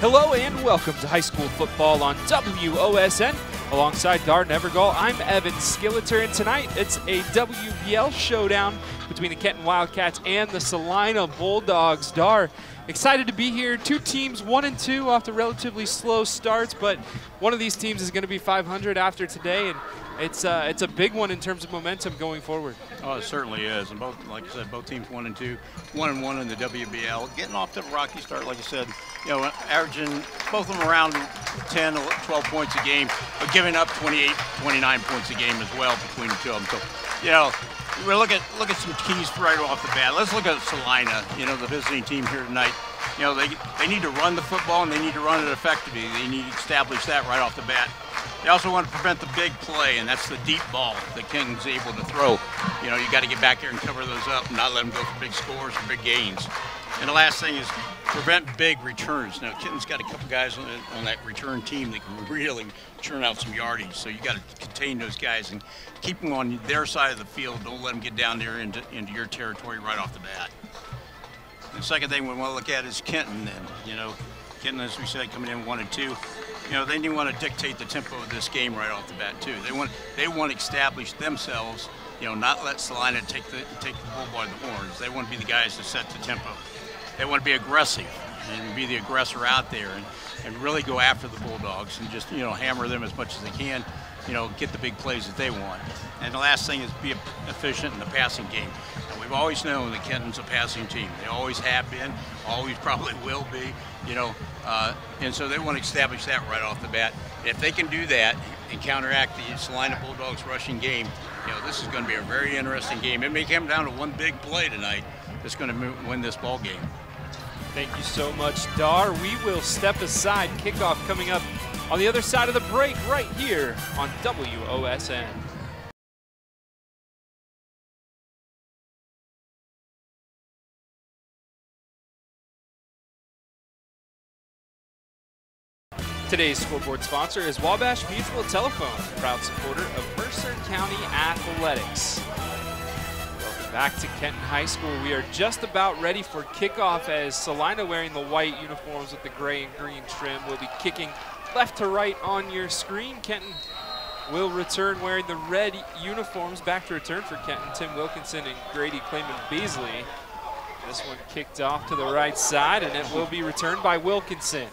Hello and welcome to high school football on WOSN. Alongside Dar Evergall, I'm Evan Skilleter, and tonight it's a WBL showdown between the Kenton Wildcats and the Celina Bulldogs. Dar, excited to be here. Two teams, one and two, off to relatively slow starts, but one of these teams is going to be 500 after today, and it's uh, it's a big one in terms of momentum going forward. Oh, it certainly is. And both, like I said, both teams one and two, one and one in the WBL. Getting off to a rocky start, like I said, you know, averaging both of them around 10, 12 points a game, but giving up 28, 29 points a game as well between the two of them. So, you know, we look at look at some keys right off the bat. Let's look at Celina, you know, the visiting team here tonight. You know, they, they need to run the football and they need to run it effectively. They need to establish that right off the bat. They also want to prevent the big play, and that's the deep ball that King's able to throw. You know, you got to get back there and cover those up and not let them go for big scores or big gains. And the last thing is prevent big returns. Now, Kenton's got a couple guys on, the, on, that return team that can really churn out some yardage. So you got to contain those guys and keep them on their side of the field. Don't let them get down there into, into your territory right off the bat. The second thing we want to look at is Kenton. And, you know, Kenton, as we said, coming in one and two you know, they didn't want to dictate the tempo of this game right off the bat too. They want they want to establish themselves, you know, not let Celina take the take the bull by the horns. They want to be the guys to set the tempo. They want to be aggressive and be the aggressor out there and, and really go after the Bulldogs and just, you know, hammer them as much as they can, you know, get the big plays that they want. And the last thing is be efficient in the passing game. And we've always known that Kenton's a passing team. They always have been, always probably will be you know, uh, and so they want to establish that right off the bat. If they can do that and counteract the Celina Bulldogs rushing game, you know, this is going to be a very interesting game. It may come down to one big play tonight that's going to win this ball game. Thank you so much, Dar. We will step aside. Kickoff coming up on the other side of the break right here on WOSN. Today's scoreboard sponsor is Wabash Mutual Telephone, proud supporter of Mercer County Athletics. Back to Kenton High School. We are just about ready for kickoff as Celina wearing the white uniforms with the gray and green trim will be kicking left to right on your screen. Kenton will return wearing the red uniforms. Back to return for Kenton, Tim Wilkinson and Grady Clayman Beasley. This one kicked off to the right side, and it will be returned by Wilkinson.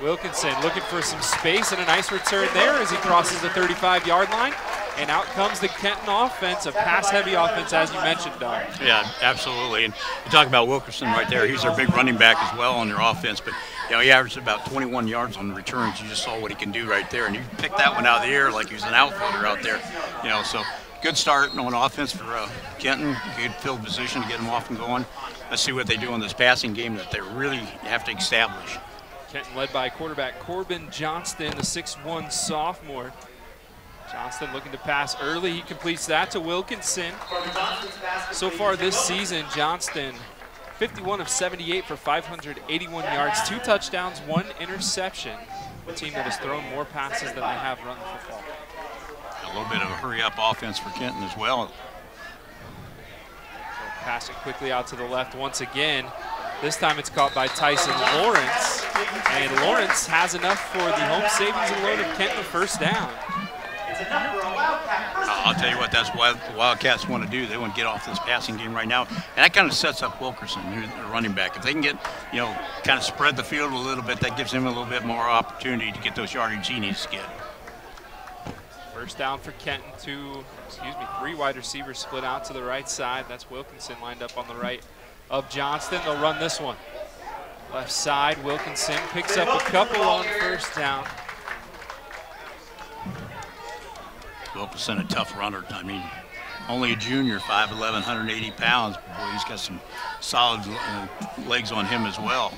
Wilkinson looking for some space and a nice return there as he crosses the 35-yard line. And out comes the Kenton offense, a pass-heavy offense, as you mentioned, Don. Yeah, absolutely. And you talk about Wilkerson right there. He's their big running back as well on their offense. But, you know, he averaged about 21 yards on the returns. You just saw what he can do right there. And you picked that one out of the air like he was an outfielder out there. You know, so good start on offense for uh, Kenton. Good field position to get them off and going. Let's see what they do in this passing game that they really have to establish. Kenton led by quarterback Corbin Johnston, the 6'1 sophomore. Johnston looking to pass early. He completes that to Wilkinson. So far this season, Johnston 51 of 78 for 581 yards, two touchdowns, one interception. A team that has thrown more passes than they have run the football. A little bit of a hurry-up offense for Kenton as well. So pass it quickly out to the left once again. This time it's caught by Tyson Lawrence. And Lawrence has enough for the home savings and loan of Kenton first down. I'll tell you what, that's what the Wildcats want to do. They want to get off this passing game right now. And that kind of sets up Wilkerson, who's the running back. If they can get, you know, kind of spread the field a little bit, that gives him a little bit more opportunity to get those yardage he needs to get. First down for Kenton, two, excuse me, three wide receivers split out to the right side. That's Wilkinson lined up on the right of Johnston. They'll run this one. Left side, Wilkinson picks up a couple on first down. Wilkinson, a tough runner. I mean, only a junior, 5'11", 180 pounds. Boy, he's got some solid uh, legs on him as well.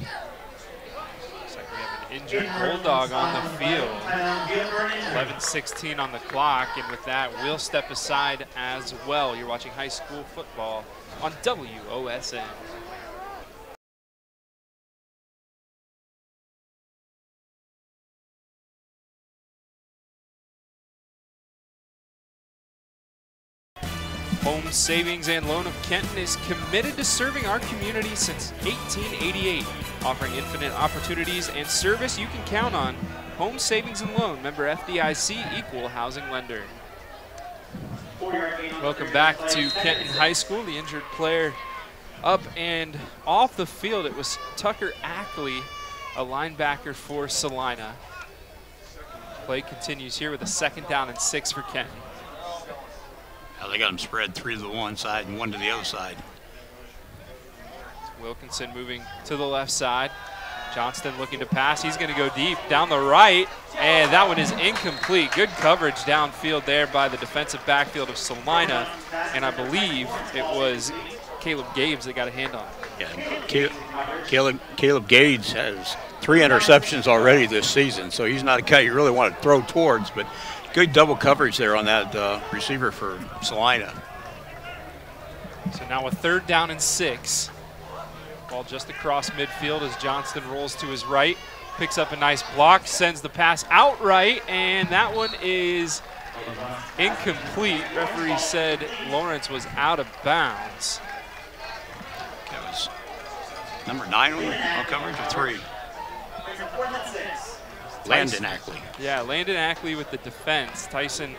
Looks like we have an injured Bulldog on the field. 11-16 on the clock, and with that, we'll step aside as well. You're watching high school football on WOSN. Home Savings and Loan of Kenton is committed to serving our community since 1888, offering infinite opportunities and service you can count on. Home Savings and Loan, member FDIC, equal housing lender. Welcome back to Kenton High School. The injured player up and off the field. It was Tucker Ackley, a linebacker for Celina. Play continues here with a second down and six for Kenton. Now they got them spread three to the one side and one to the other side. Wilkinson moving to the left side. Johnston looking to pass. He's going to go deep down the right, and that one is incomplete. Good coverage downfield there by the defensive backfield of Celina, and I believe it was Caleb Gabes that got a hand on it. Yeah, Caleb, Caleb Gage has three interceptions already this season, so he's not a guy you really want to throw towards, but good double coverage there on that uh, receiver for Celina. So now a third down and six. Ball just across midfield as Johnston rolls to his right, picks up a nice block, sends the pass outright, and that one is incomplete. Referee said Lawrence was out of bounds. That was number nine on coverage or three? Landon Ackley. Yeah, Landon Ackley with the defense. Tyson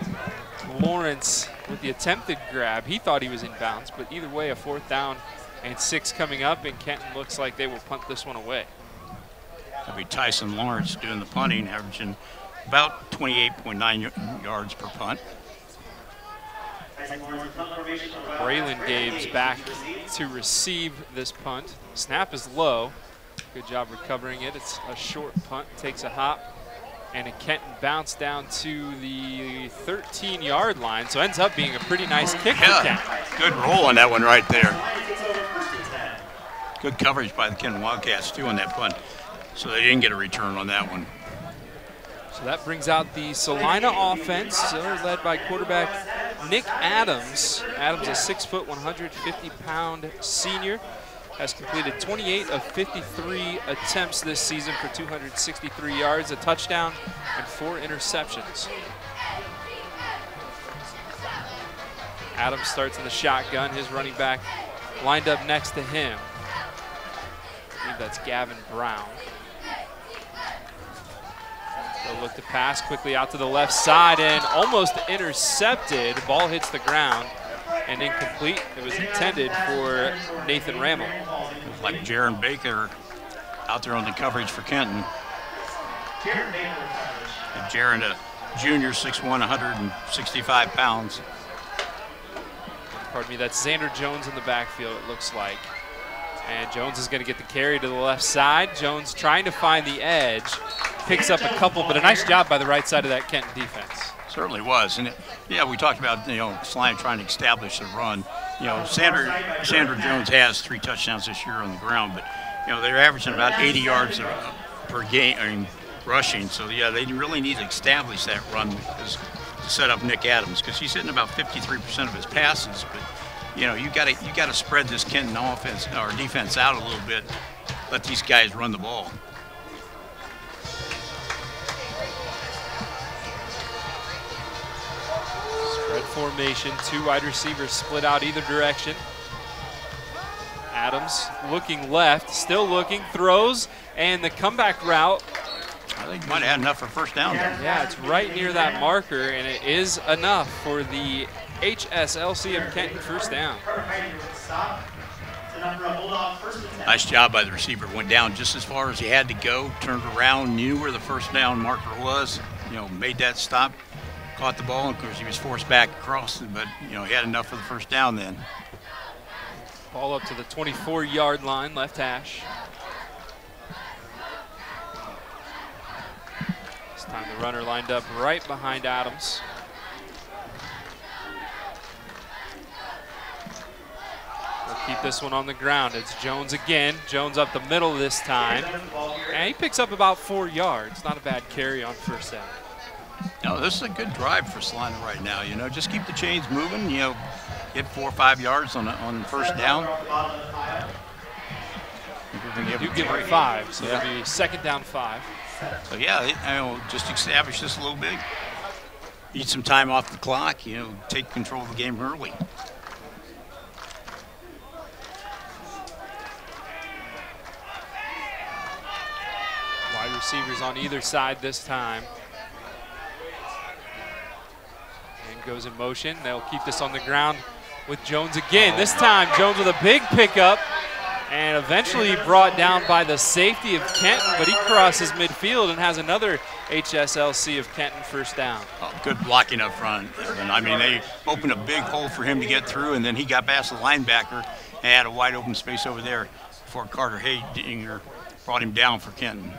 Lawrence with the attempted grab. He thought he was in bounds, but either way, a fourth down and six coming up, and Kenton looks like they will punt this one away. That'll be Tyson Lawrence doing the punting, averaging about 28.9 yards per punt. Braylon Gabes back to receive this punt. Snap is low. Good job recovering it. It's a short punt, takes a hop, and Kenton bounce down to the 13-yard line. So ends up being a pretty nice kick yeah, Good roll on that one right there. Good coverage by the Kenton Wildcats too on that punt. So they didn't get a return on that one. So that brings out the Celina offense, led by quarterback Nick Adams. Adams, a six foot, 150 pound senior has completed 28 of 53 attempts this season for 263 yards, a touchdown, and four interceptions. Adams starts in the shotgun. His running back lined up next to him. I believe that's Gavin Brown. They'll look to pass quickly out to the left side and almost intercepted. Ball hits the ground and incomplete. It was intended for Nathan Rammel. Like Jaron Baker out there on the coverage for Kenton. And Jaron, a junior, 6'1", 165 pounds. Pardon me, that's Xander Jones in the backfield, it looks like. And Jones is going to get the carry to the left side. Jones trying to find the edge. Picks up a couple, but a nice job by the right side of that Kenton defense. Certainly was. And, yeah, we talked about, you know, Slime trying to establish the run. You know, Xander, Xander Jones has three touchdowns this year on the ground, but, you know, they're averaging about 80 yards per game, I mean, rushing. So, yeah, they really need to establish that run because to set up Nick Adams because he's hitting about 53% of his passes. But, you know, you got to you got to spread this Kenton offense or defense out a little bit. Let these guys run the ball. Formation. Two wide receivers split out either direction. Adams looking left, still looking, throws, and the comeback route. I think might have had enough for first down there. Yeah, it's right near that marker, and it is enough for the HSLC of Kenton first down. Nice job by the receiver. Went down just as far as he had to go, turned around, knew where the first down marker was, you know, made that stop, caught the ball, of course he was forced back across but you know he had enough for the first down then. Ball up to the 24-yard line, left hash. This time the runner lined up right behind Adams. We'll keep this one on the ground. It's Jones again. Jones up the middle this time. And he picks up about four yards. Not a bad carry on first down. No, this is a good drive for Celina right now. You know, just keep the chains moving. You know, get four or five yards on a, on first down. You give her five, so yeah. it'll be second down five. So yeah, you know, just establish this a little bit. Eat some time off the clock. You know, take control of the game early. Wide receivers on either side this time. Goes in motion. They'll keep this on the ground with Jones again. This time, Jones with a big pickup and eventually brought down by the safety of Kenton, but he crosses midfield and has another HSLC of Kenton first down. Oh, good blocking up front. And I mean, they opened a big hole for him to get through, and then he got past the linebacker and had a wide open space over there before Carter Haydinger brought him down for Kenton.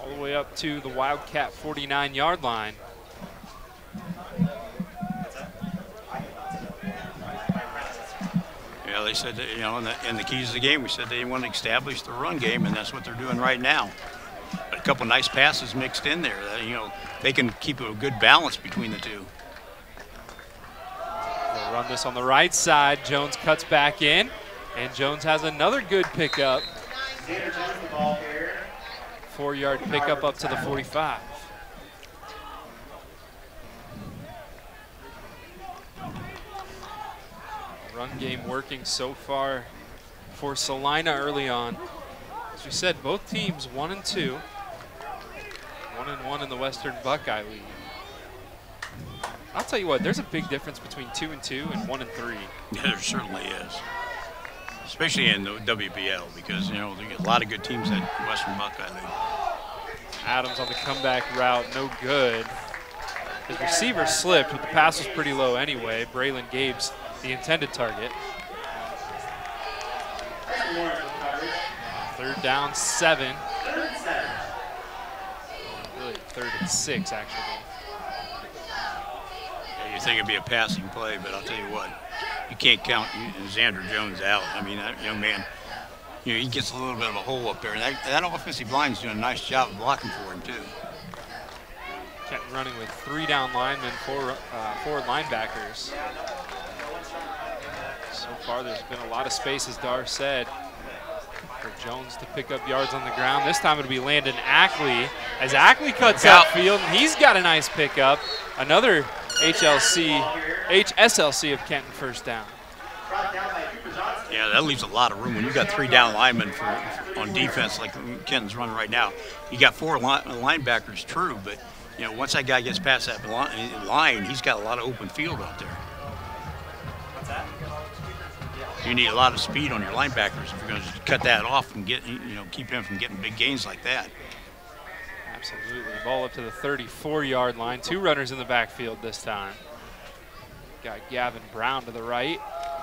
All the way up to the Wildcat 49 yard line. They said that, you know, in the, in the keys of the game, we said they want to establish the run game, and that's what they're doing right now. But a couple nice passes mixed in there. That, you know, they can keep a good balance between the two. They'll run this on the right side. Jones cuts back in, and Jones has another good pickup. Four yard pickup up to the 45. Run game working so far for Celina early on. As we said, both teams one and two. One and one in the Western Buckeye League. I'll tell you what, there's a big difference between two and two and one and three. Yeah, there certainly is. Especially in the WBL because, you know, there's a lot of good teams at Western Buckeye League. Adams on the comeback route, no good. His receiver slipped, but the pass was pretty low anyway. Braylon Gabes, the intended target. Third down, seven. Really, third and six, actually. Yeah, you think it'd be a passing play, but I'll tell you what, you can't count Xander Jones out. I mean, that young man, you know, he gets a little bit of a hole up there. And that, that offensive line's doing a nice job of blocking for him, too. Kenton running with three down linemen, four uh, four linebackers. So far, there's been a lot of space, as Dar said, for Jones to pick up yards on the ground. This time it'll be Landon Ackley as Ackley cuts outfield, and he's got a nice pickup. Another HLC, HSLC of Kenton first down. Yeah, that leaves a lot of room when you've got three down linemen for, on defense like Kenton's running right now. You got four line, linebackers, true, but you know once that guy gets past that line, he's got a lot of open field out there. You need a lot of speed on your linebackers if you're going to cut that off and get you know keep him from getting big gains like that. Absolutely. Ball up to the 34-yard line. Two runners in the backfield this time. Got Gavin Brown to the right.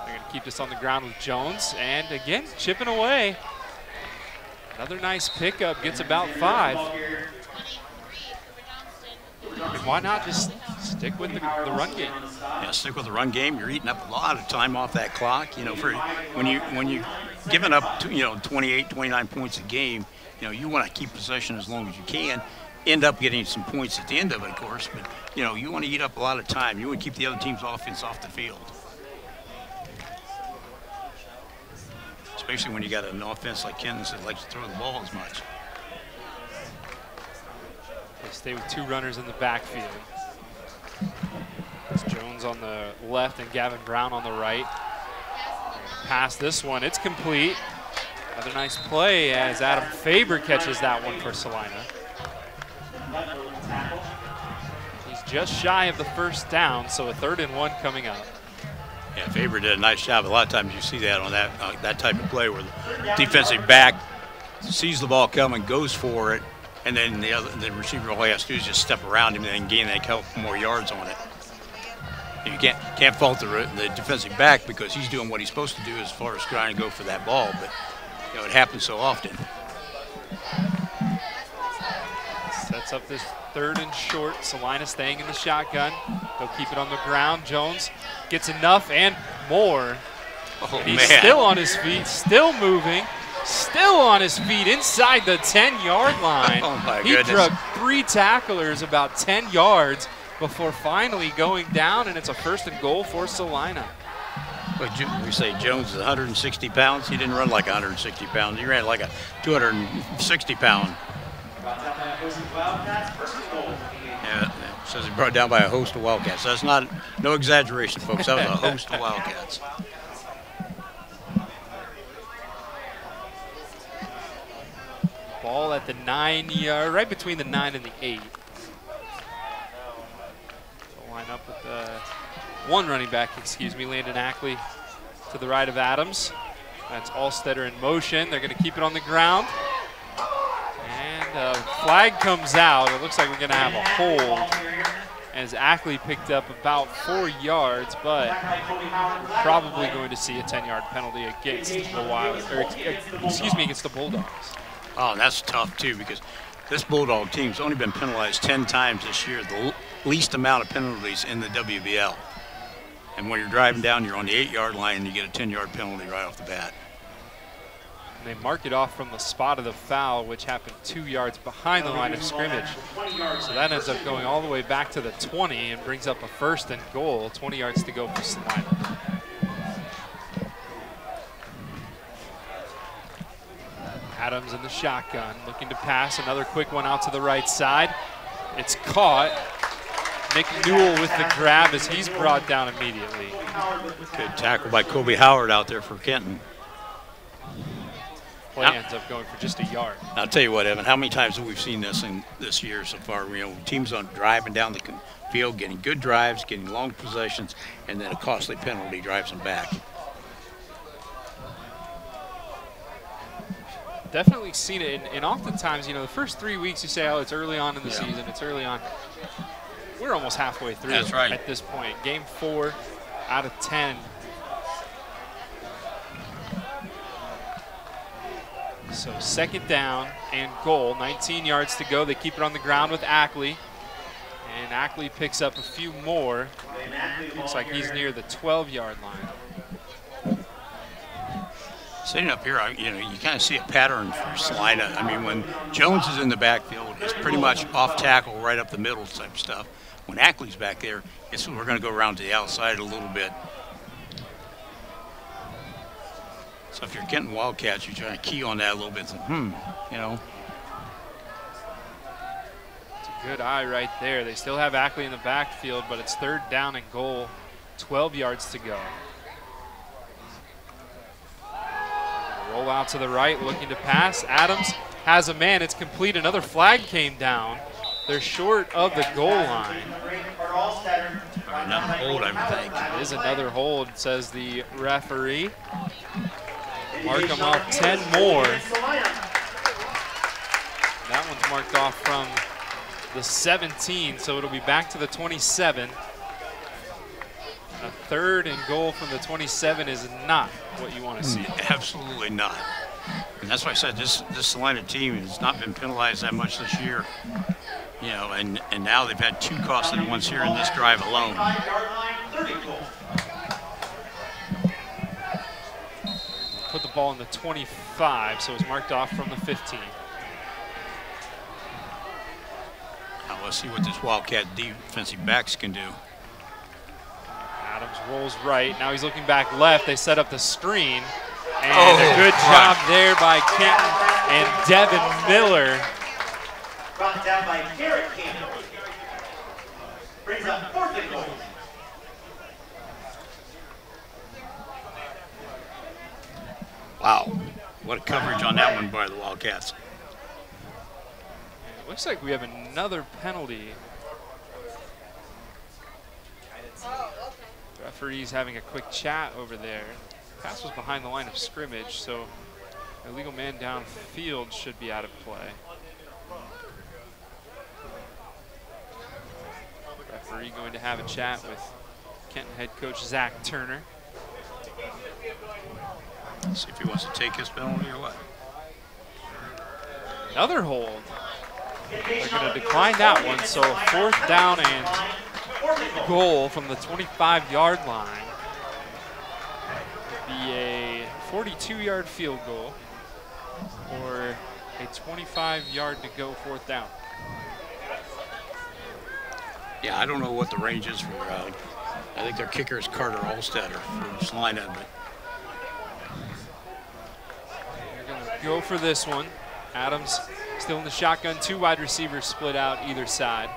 They're going to keep this on the ground with Jones. And again, chipping away. Another nice pickup. Gets about five. And why not just stick with the, the, run game? Yeah, stick with the run game. You're eating up a lot of time off that clock. You know, for when you when you giving up to, you know 28, 29 points a game, you know you want to keep possession as long as you can. End up getting some points at the end of it, of course, but you know you want to eat up a lot of time. You want to keep the other team's offense off the field. Especially when you got an offense like Kenton's that likes to throw the ball as much. They stay with two runners in the backfield. Jones on the left and Gavin Brown on the right. Pass this one, it's complete. Another nice play as Adam Faber catches that one for Celina. He's just shy of the first down, so a third and one coming up. Yeah, Faber did a nice job. A lot of times you see that on that uh, that type of play where the defensive back sees the ball coming, goes for it, and then the other the receiver all he has to do is just step around him and then gain a couple more yards on it. You can't can't fault the, the defensive back because he's doing what he's supposed to do as far as trying to go for that ball, but you know it happens so often. Sets up this third and short. Celina staying in the shotgun. They'll keep it on the ground. Jones gets enough and more. Oh, and he's man. still on his feet, still moving, still on his feet inside the 10-yard line. oh my he goodness. drug three tacklers about 10 yards before finally going down, and it's a first and goal for Celina. But we say Jones is 160 pounds. He didn't run like 160 pounds. He ran like a 260 pound. Yeah, it says he brought down by a host of Wildcats. That's not no exaggeration, folks. That was a host of Wildcats. Ball at the nine yard, right between the nine and the eight. Line up with the one running back, excuse me, Landon Ackley to the right of Adams. That's Allstetter in motion. They're going to keep it on the ground. And a flag comes out. It looks like we're going to have a hold as Ackley picked up about four yards, but probably going to see a 10-yard penalty against the Wild, or excuse me, against the Bulldogs. Oh, that's tough too because this Bulldog team's only been penalized 10 times this year, the least amount of penalties in the WBL. And when you're driving down, you're on the eight-yard line and you get a 10-yard penalty right off the bat. And they mark it off from the spot of the foul, which happened two yards behind the line of scrimmage. So that ends up going all the way back to the 20 and brings up a first and goal, 20 yards to go for Celina. Adams in the shotgun, looking to pass. Another quick one out to the right side. It's caught. Nick Newell with the grab as he's brought down immediately. Good tackle by Colby Howard out there for Kenton play now, ends up going for just a yard. I'll tell you what, Evan, how many times have we seen this in this year so far? You know, teams on driving down the field, getting good drives, getting long possessions, and then a costly penalty drives them back. Definitely seen it, and, and oftentimes, you know, the first three weeks you say, oh, it's early on in the yeah. season, it's early on. We're almost halfway through right. at this point. Game four out of 10 So second down and goal, 19 yards to go. They keep it on the ground with Ackley. And Ackley picks up a few more. Looks like he's near the 12-yard line. Sitting up here, you know, you kind of see a pattern for Celina. I mean, when Jones is in the backfield, it's pretty much off tackle, right up the middle type stuff. When Ackley's back there, it's we're going to go around to the outside a little bit. So if you're getting Wildcats, you're trying to key on that a little bit. So, hmm, you know. It's a good eye right there. They still have Ackley in the backfield, but it's third down and goal, 12 yards to go. Roll out to the right, looking to pass. Adams has a man. It's complete. Another flag came down. They're short of the goal line. Another hold, I would think. It is another hold, says the referee. Mark them off 10 more. That one's marked off from the 17, so it'll be back to the 27. A third and goal from the 27 is not what you want to see. Mm, absolutely not. And that's why I said this this Celina team has not been penalized that much this year. You know, and, and now they've had two costly ones here in this drive alone. put the ball in the 25, so it's marked off from the 15. Now let's see what this Wildcat defensive backs can do. Adams rolls right. Now he's looking back left. They set up the screen. And oh, a good job there by Kenton and Devin Miller. Brought down by Garrett Campbell. Brings up fourth and goal. Wow, what a coverage on that one by the Wildcats. It looks like we have another penalty. The referee's having a quick chat over there. Pass was behind the line of scrimmage, so illegal man downfield should be out of play. Referee going to have a chat with Kenton head coach Zach Turner. See if he wants to take his penalty or what. Another hold. They're going to decline that one, so fourth down and goal from the 25-yard line. Would be a 42-yard field goal or a 25-yard to go fourth down. Yeah, I don't know what the range is for. Uh, I think their kicker is Carter Allstetter from Celina, but go for this one. Adams still in the shotgun. Two wide receivers split out either side.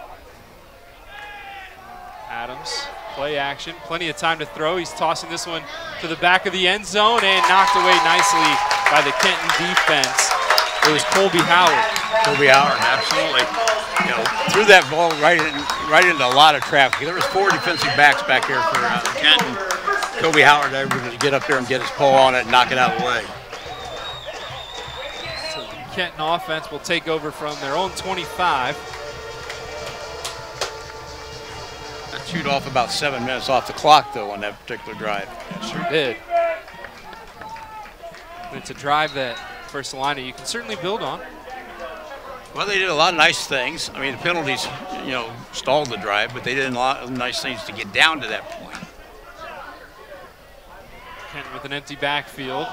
Adams, play action. Plenty of time to throw. He's tossing this one to the back of the end zone and knocked away nicely by the Kenton defense. It was Colby Howard. Colby Howard, absolutely. You know, threw that ball right in, right into a lot of traffic. There was four defensive backs back here for uh, Kenton. Colby Howard able to get up there and get his paw on it and knock it out of the way. So the Kenton offense will take over from their own 25. Chewed off about seven minutes off the clock, though, on that particular drive. It sure did. And it's a drive that for Celina you can certainly build on. Well, they did a lot of nice things. I mean, the penalties, you know, stalled the drive, but they did a lot of nice things to get down to that point. Kent with an empty backfield.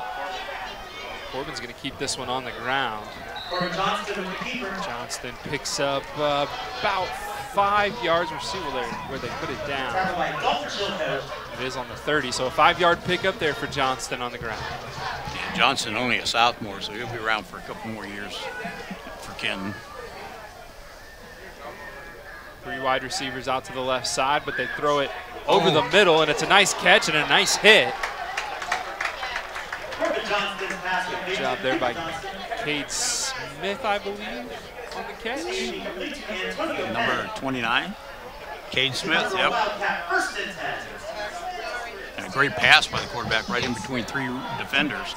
Corbin's going to keep this one on the ground. Johnston the keeper. Johnston picks up uh, about five yards. We'll see where they, where they put it down. Tackled by Dalton Chilcote. It is on the 30, so a five-yard pickup there for Johnston on the ground. Yeah, Johnston only a sophomore, so he'll be around for a couple more years for Kenton. Three wide receivers out to the left side, but they throw it over oh. the middle, and it's a nice catch and a nice hit. Corbin Johnston pass Good completed job to there by Cade Smith, I believe, on the catch. Number 29, Cade Smith, yep. And a great pass by the quarterback right in between three defenders.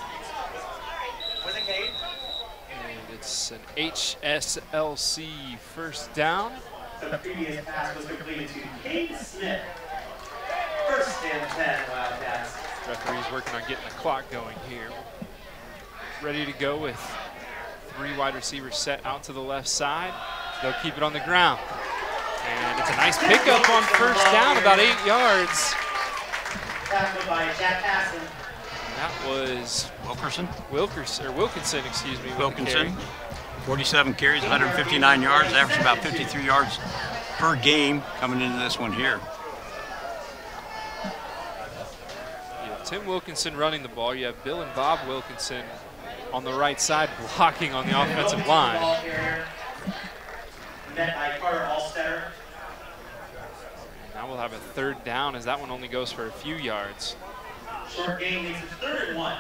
And it's an HSLC first down. The previous pass was completed to Cade Smith. First and 10 Wildcats. Referee's working on getting the clock going here. Ready to go with three wide receivers set out to the left side. They'll keep it on the ground. And it's a nice pickup on first down, about eight yards. Tackled by Jack Hassan. That was Wilkerson, Wilkerson, or Wilkinson, excuse me. Wilkinson, carry. 47 carries, 159 yards, averaged about 53 yards per game coming into this one here. Tim Wilkinson running the ball. You have Bill and Bob Wilkinson on the right side blocking on the offensive line. Ball carrier. Met by Carter Allstetter. Now we'll have a third down as that one only goes for a few yards. Short game makes it third and one.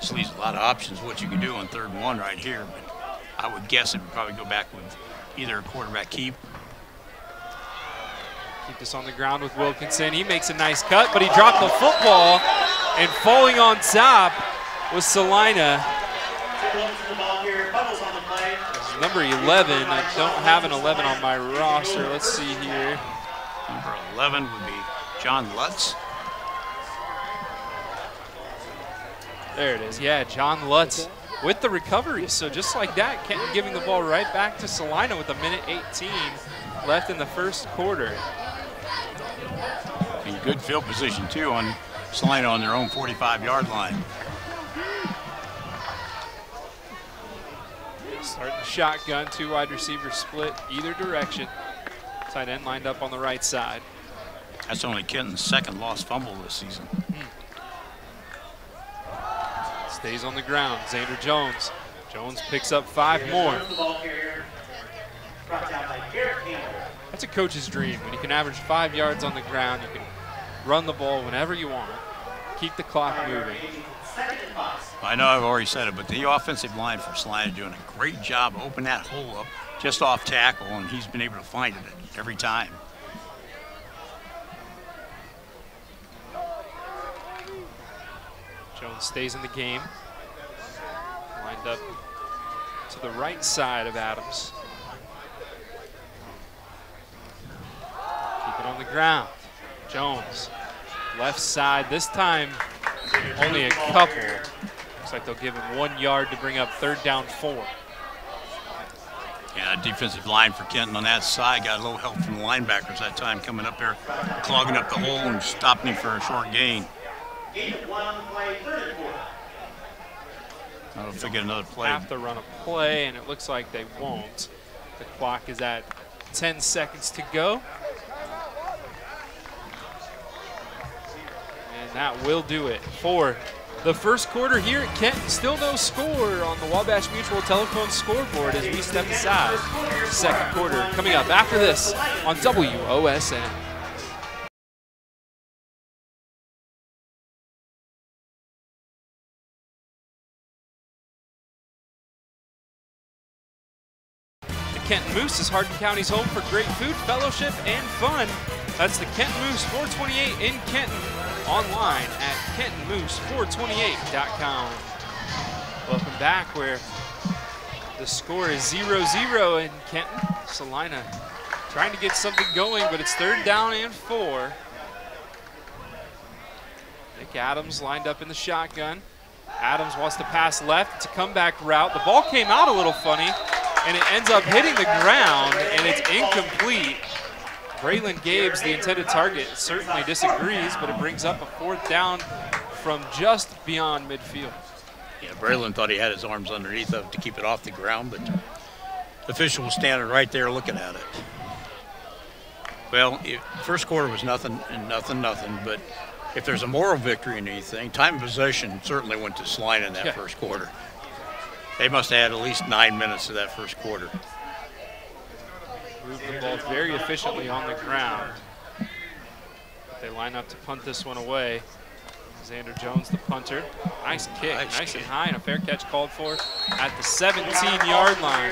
This leaves a lot of options what you can do on third and one right here, but I would guess it would probably go back with either a quarterback keep. Keep this on the ground with Wilkinson. He makes a nice cut, but he dropped the football, and falling on top was Celina. Tim Wilkinson, the ball carrier, bubbles on the play. It's number 11. I don't have an 11 on my roster. Let's see here. Number 11 would be John Lutz. There it is. Yeah, John Lutz with the recovery. So just like that, Kenton giving the ball right back to Celina with a minute 18 left in the first quarter. In good field position too on Celina on their own 45-yard line. Starting the shotgun, two wide receivers split either direction. Tight end lined up on the right side. That's only Kenton's second lost fumble this season. Stays on the ground. Xander Jones. Jones picks up five more. Jones, the ball carrier. Brought down by Garrett Campbell. That's a coach's dream. When you can average five yards on the ground, you can run the ball whenever you want. Keep the clock moving. Second and five. I know I've already said it, but the offensive line for Celina doing a great job opening that hole up just off tackle, and he's been able to find it every time. Jones stays in the game. Lined up to the right side of Adams. Keep it on the ground. Jones, left side. This time, only a couple. Looks like they'll give him one yard to bring up third down four. Yeah, defensive line for Kenton on that side got a little help from the linebackers that time coming up there, clogging up the hole and stopping him for a short gain. Eight one on the play, third and four. I don't know if they get another play. Have to run a play, and it looks like they won't. The clock is at 10 seconds to go. that will do it for the first quarter here at Kent. Still no score on the Wabash Mutual Telephone scoreboard as we step aside. Second quarter coming up after this on WOSN. The Kent Moose is Hardin County's home for great food, fellowship, and fun. That's the Kent Moose 428 in Kenton. Online at KentonMoose428.com. Welcome back where the score is 0-0 in Kenton. Celina trying to get something going, but it's third down and four. Nick Adams lined up in the shotgun. Adams wants to pass left. It's a comeback route. The ball came out a little funny, and it ends up hitting the ground, and it's incomplete. Braylon Gabes, the intended target, certainly disagrees, but it brings up a fourth down from just beyond midfield. Yeah, Braylon thought he had his arms underneath of to keep it off the ground, but the official was standing right there looking at it. Well, it, first quarter was nothing and nothing, nothing, but if there's a moral victory in anything, time of possession certainly went to Celina in that Yeah. first quarter. They must have had at least nine minutes of that first quarter. Moved the ball very efficiently on the ground. But they line up to punt this one away. Xander Jones, the punter. Nice kick, Nice nice, kick. and high, and a fair catch called for at the 17-yard line.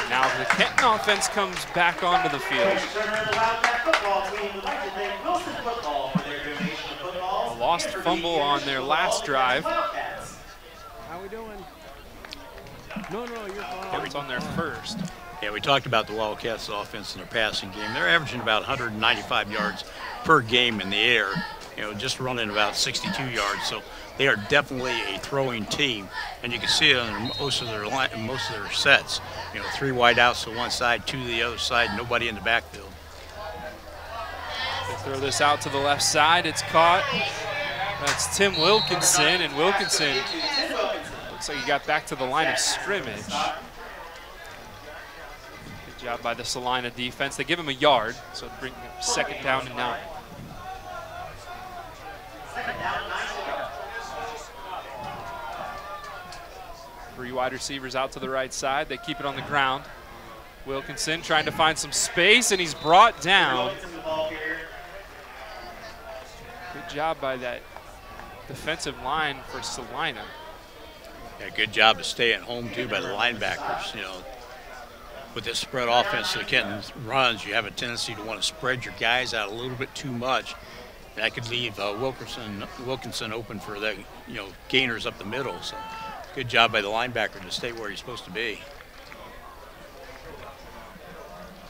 And now the Kenton offense comes back onto the field. Turner and the Wildcat football team would like to thank Wilson Football for their donation of footballs. A lost fumble on their last drive. Wildcats. How we doing? No, no, you're fine. Kenton's on their first. Yeah, we talked about the Wildcats offense and their passing game. They're averaging about 195 yards per game in the air, you know, just running about 62 yards. So they are definitely a throwing team, and you can see it on most of their line, most of their sets. You know, three wide outs to one side, two to the other side, nobody in the backfield. They throw this out to the left side. It's caught. That's Tim Wilkinson, and Wilkinson looks like he got back to the line of scrimmage. Job by the Celina defense. They give him a yard, so bring up second down and nine. Three wide receivers out to the right side. They keep it on the ground. Wilkinson trying to find some space, and he's brought down. Good job by that defensive line for Celina. Yeah, good job of staying home too by the linebackers. You know, with this spread offense that Kenton runs, you have a tendency to want to spread your guys out a little bit too much. And that could leave uh, Wilkerson Wilkinson open for the you know gainers up the middle. So, good job by the linebacker to stay where he's supposed to be.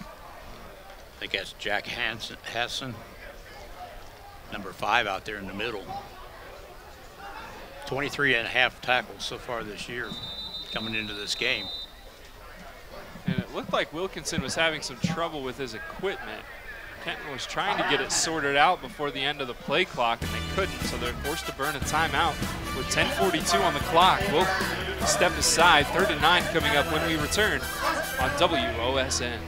I think that's Jack Hansen, number five out there in the middle. 23 and a half tackles so far this year coming into this game. And it looked like Wilkinson was having some trouble with his equipment. Kenton was trying to get it sorted out before the end of the play clock, and they couldn't, so they're forced to burn a timeout with 10:42 on the clock. We'll step aside. Third and nine coming up when we return on WOSN.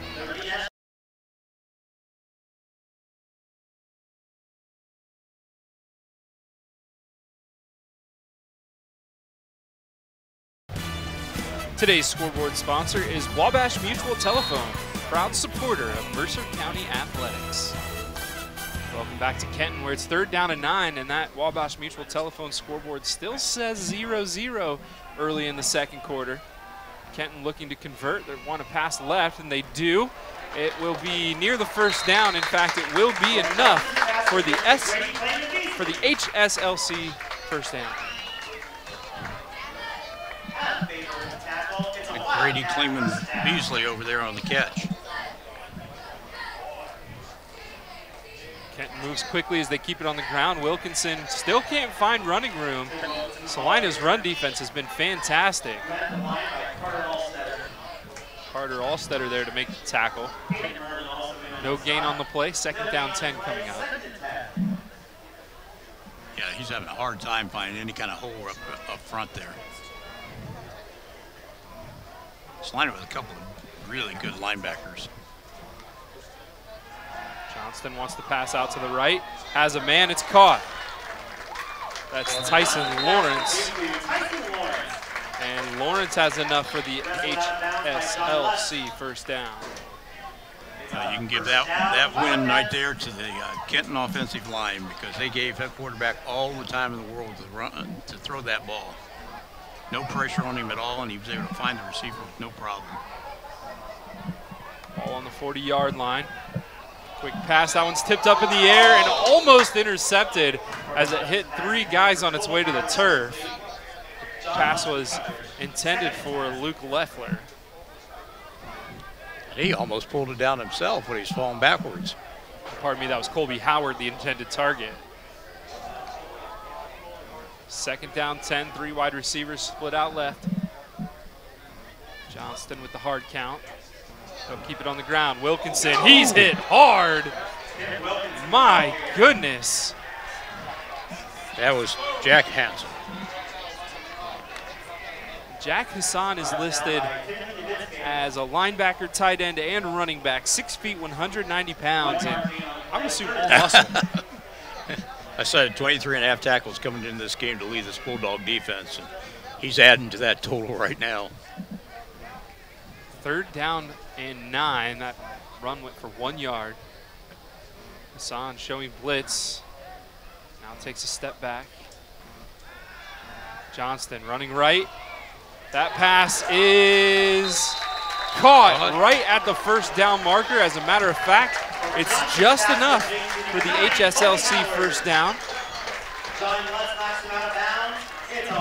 Today's scoreboard sponsor is Wabash Mutual Telephone, proud supporter of Mercer County Athletics. Welcome back to Kenton, where it's third down and nine, and that Wabash Mutual Telephone scoreboard still says 0 0 early in the second quarter. Kenton looking to convert. They want to pass left, and they do. It will be near the first down. In fact, it will be enough for the S for the HSLC first down. Brady Kleeman Beasley over there on the catch. Kent moves quickly as they keep it on the ground. Wilkinson still can't find running room. Celina's run defense has been fantastic. Carter Allstetter there to make the tackle. No gain on the play. Second down 10 coming up. Yeah, he's having a hard time finding any kind of hole up, up front there. Celina with a couple of really good linebackers. Johnston wants to pass out to the right. Has a man. It's caught. That's Tyson Lawrence. Tyson Lawrence. And Lawrence has enough for the HSLC first down. Uh, you can give that that win right there to the uh, Kenton offensive line because they gave that quarterback all the time in the world to run to throw that ball. No pressure on him at all, and he was able to find the receiver with no problem. Ball on the 40-yard line. Quick pass, that one's tipped up in the air and almost intercepted as it hit three guys on its way to the turf. The pass was intended for Luke Leffler. He almost pulled it down himself when he's falling backwards. Pardon me, that was Colby Howard, the intended target. Second down, 10, three wide receivers split out left. Johnston with the hard count. He'll keep it on the ground. Wilkinson, he's hit hard. My goodness. That was Jack Hansen. Jack Hassan is listed as a linebacker, tight end, and running back. Six feet, 190 pounds, and I would assume all muscle. I said 23 and a half tackles coming into this game to lead this Bulldog defense, and he's adding to that total right now. Third down and nine. That run went for one yard. Hassan showing blitz. Now takes a step back. Johnston running right. That pass is caught uh-huh. right at the first down marker. As a matter of fact, it's just enough for the HSLC first down.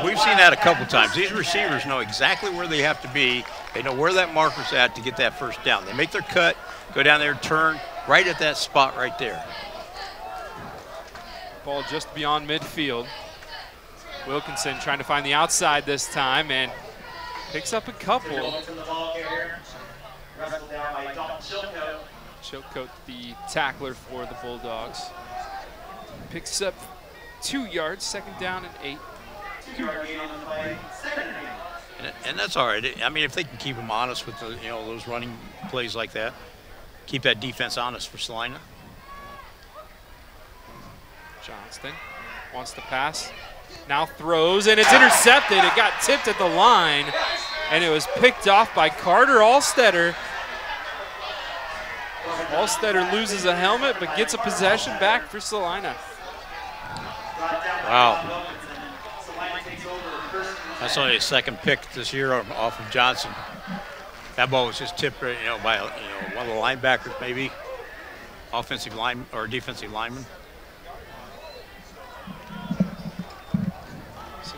We've seen that a couple times. These receivers know exactly where they have to be. They know where that marker's at to get that first down. They make their cut, go down there, turn right at that spot right there. Ball just beyond midfield. Wilkinson trying to find the outside this time and picks up a couple. Chilcote, the tackler for the Bulldogs. Picks up two yards, second down and eight. And, and that's all right. I mean, if they can keep them honest with the, you know, those running plays like that, keep that defense honest for Celina. Johnston wants to pass. Now throws, and it's intercepted. It got tipped at the line, and it was picked off by Carter Allstetter. Allstetter loses a helmet, but gets a possession back for Celina. Wow. That's only a second pick this year off of Johnston. That ball was just tipped, you know, by you know one of the linebackers, maybe offensive line or defensive lineman.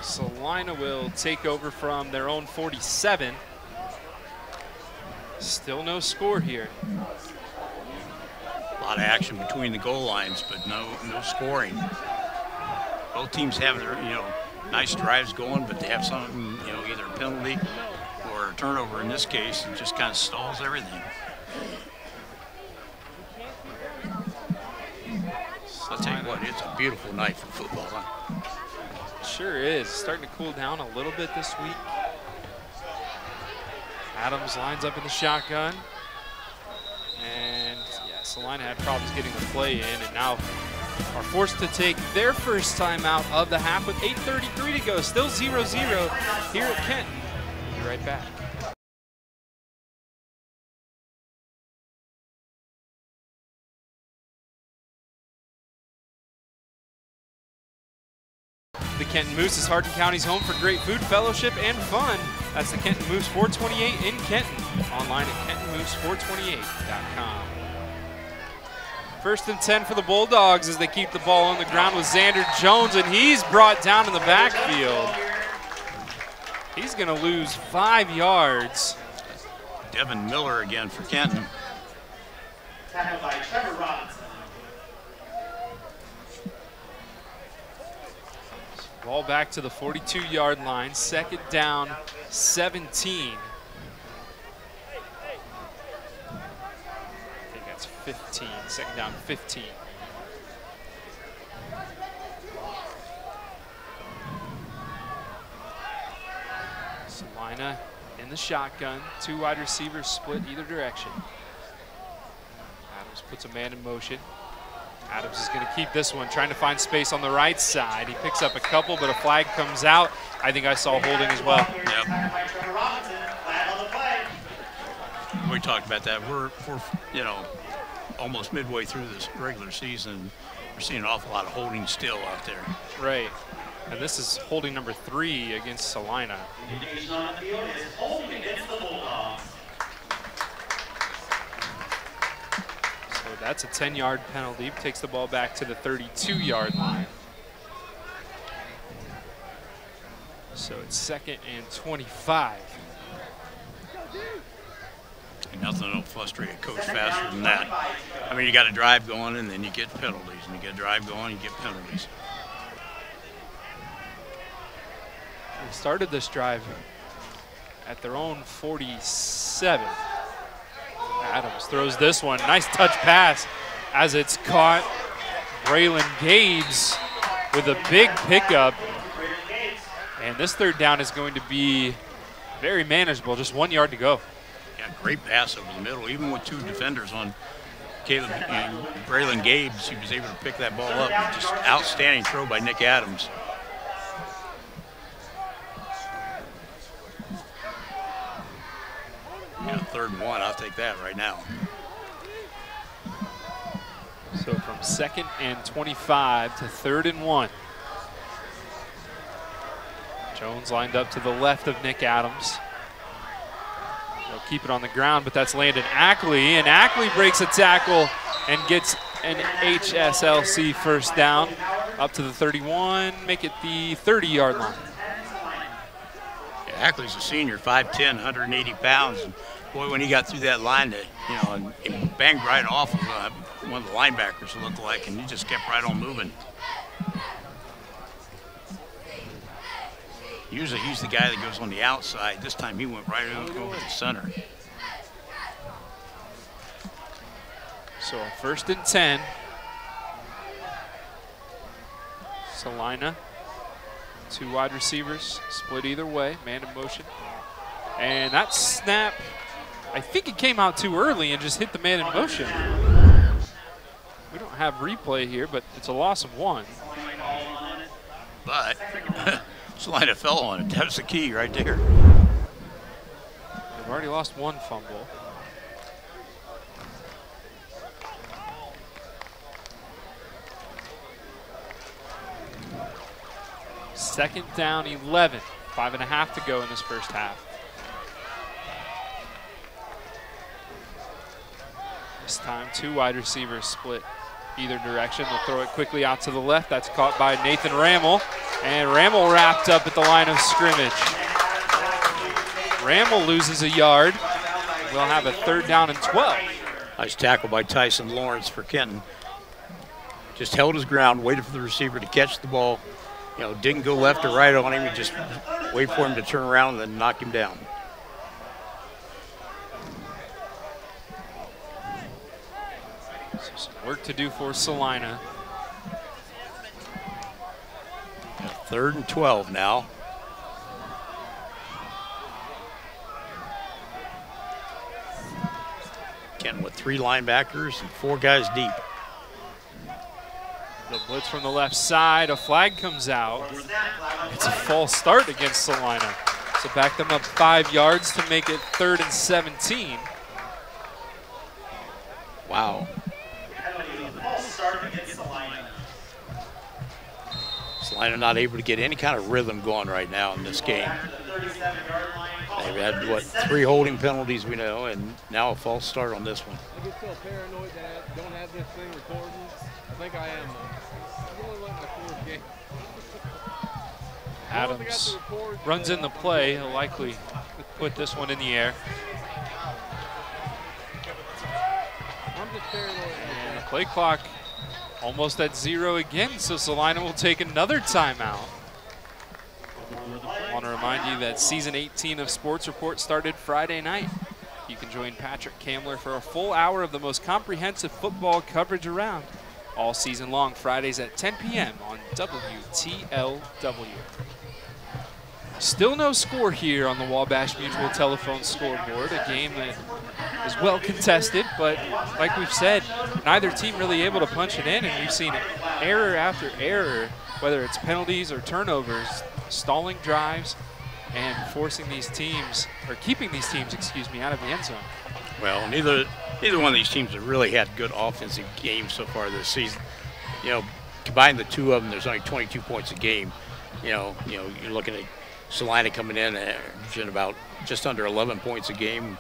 Celina will take over from their own 47. Still no score here. A lot of action between the goal lines, but no no scoring. Both teams have their you know nice drives going, but they have something you know either a penalty or a turnover in this case, and just kind of stalls everything. So I'll tell you what, it's a beautiful night for football. Huh? Sure is. Starting to cool down a little bit this week. Adams lines up in the shotgun. And yeah, Celina had problems getting the play in and now are forced to take their first time out of the half with 8.33 to go. Still 0-0 here at Kenton. Be right back. Kenton Moose is Hardin County's home for great food, fellowship, and fun. That's the Kenton Moose 428 in Kenton. Online at kentonmoose428.com. First and 10 for the Bulldogs as they keep the ball on the ground with Xander Jones, and he's brought down in the backfield. He's going to lose five yards. Devin Miller again for Kenton. Tackled by Trevor Robinson. Ball back to the 42-yard line. Second down, 17. I think that's 15. Second down, 15. Celina in the shotgun. Two wide receivers split either direction. Adams puts a man in motion. Adams is going to keep this one, trying to find space on the right side. He picks up a couple, but a flag comes out. I think I saw holding as well. Yep. Tackled by Trevor Robinson. Flag on the play. We talked about that. We're, we're, you know, almost midway through this regular season. We're seeing an awful lot of holding still out there. Right. And this is holding number three against Celina. Indication on the field is holding against the Bulldogs. That's a 10-yard penalty. Takes the ball back to the 32-yard line. So it's second and 25. Nothing will frustrate a coach faster than that. I mean, you got a drive going, and then you get penalties, and you get a drive going, and you get penalties. They started this drive at their own 47. Adams throws this one. Nice touch pass as it's caught. Braylon Gabes with a big pickup. And this third down is going to be very manageable. Just one yard to go. Yeah, great pass over the middle, even with two defenders on Caleb and Braylon Gabes. He was able to pick that ball up. Just outstanding throw by Nick Adams. Third and one. I'll take that right now. So from second and 25 to third and one. Jones lined up to the left of Nick Adams. They'll keep it on the ground, but that's Landon Ackley, and Ackley breaks a tackle and gets an HSLC first down up to the 31, make it the 30-yard line. Ackley's a senior, 5'10", 180 pounds. And boy, when he got through that line, to, you know, and, and banged right off of uh, one of the linebackers, it looked like, and he just kept right on moving. Usually he's the guy that goes on the outside. This time he went right over the center. So first and 10. Celina, two wide receivers, split either way, man in motion. And that snap, I think it came out too early and just hit the man in motion. We don't have replay here, but it's a loss of one. But Celina fell on it. That was the key right there. They've already lost one fumble. Second down, 11. Five and a half to go in this first half. This time, two wide receivers split either direction. They'll throw it quickly out to the left. That's caught by Nathan Rammel. And Rammel wrapped up at the line of scrimmage. Rammel loses a yard. We'll have a third down and 12. Nice tackle by Tyson Lawrence for Kenton. Just held his ground, waited for the receiver to catch the ball. You know, didn't go left or right on him. He just wait for him to turn around and then knock him down. So some work to do for Celina. Third and 12 now. Kenton with three linebackers and four guys deep. The blitz from the left side. A flag comes out. It's a false start against Celina. So back them up five yards to make it third and 17. Wow. Celina not able to get any kind of rhythm going right now in this game. They've had, what, three holding penalties we know, and now a false start on this one. I get so paranoid that I don't have this thing recording. I think I am. though. I'm only letting the fourth game. Adams runs in the play. He'll likely put this one in the air. I'm just paranoid. And the play clock almost at zero again, so Celina will take another timeout. I want to remind you that season 18 of Sports Report started Friday night. You can join Patrick Kamler for a full hour of the most comprehensive football coverage around, all season long, Fridays at 10 p.m. on WTLW. Still no score here on the Wabash Mutual Telephone scoreboard, a game that is well contested, but like we've said, neither team really able to punch it in, and we've seen error after error, whether it's penalties or turnovers, stalling drives, and forcing these teams, or keeping these teams, excuse me, out of the end zone. Well, neither neither one of these teams have really had good offensive games so far this season. You know, combine the two of them, there's only 22 points a game. You know, you know, you're looking at Celina coming in averaging about just under 11 points a game.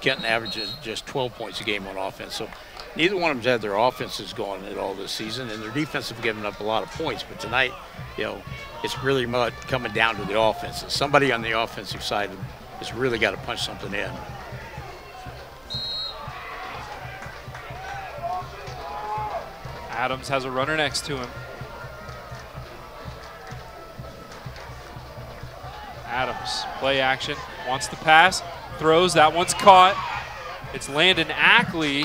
Kenton averages just 12 points a game on offense. So neither one of them's had their offenses going at all this season, and their defense have given up a lot of points. But tonight, you know, it's really coming down to the offense. Somebody on the offensive side has really got to punch something in. Adams has a runner next to him. Adams, play action, wants to pass, throws, that one's caught. It's Landon Ackley,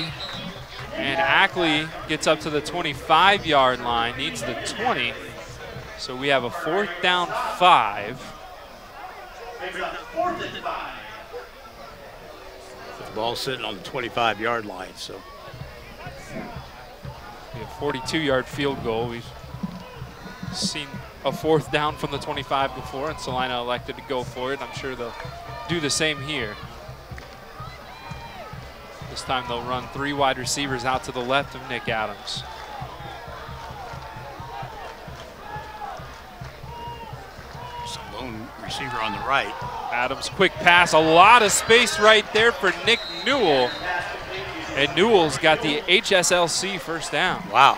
and Ackley gets up to the 25 yard line, needs the 20. So we have a fourth down five. Fourth. The ball's sitting on the 25 yard line, so. We have 42 yard field goal. We've seen a fourth down from the 25 before, and Celina elected to go for it. I'm sure they'll do the same here. This time they'll run three wide receivers out to the left of Nick Adams. Just a lone receiver on the right. Adams, quick pass, a lot of space right there for Nick Newell. And Newell's got the HSLC first down. Wow.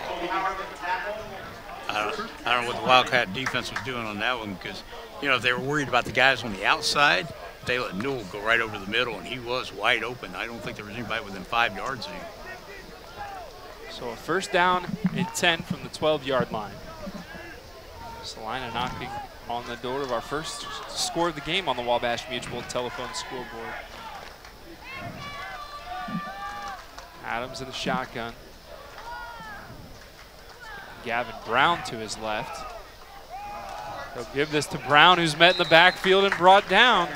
I don't, I don't know what the Wildcat defense was doing on that one because, you know, if they were worried about the guys on the outside, they let Newell go right over the middle, and he was wide open. I don't think there was anybody within five yards of him. So a first down and 10 from the 12-yard line. Celina knocking on the door of our first score of the game on the Wabash Mutual telephone scoreboard. Adams in the shotgun. Gavin Brown to his left. He'll give this to Brown, who's met in the backfield and brought down.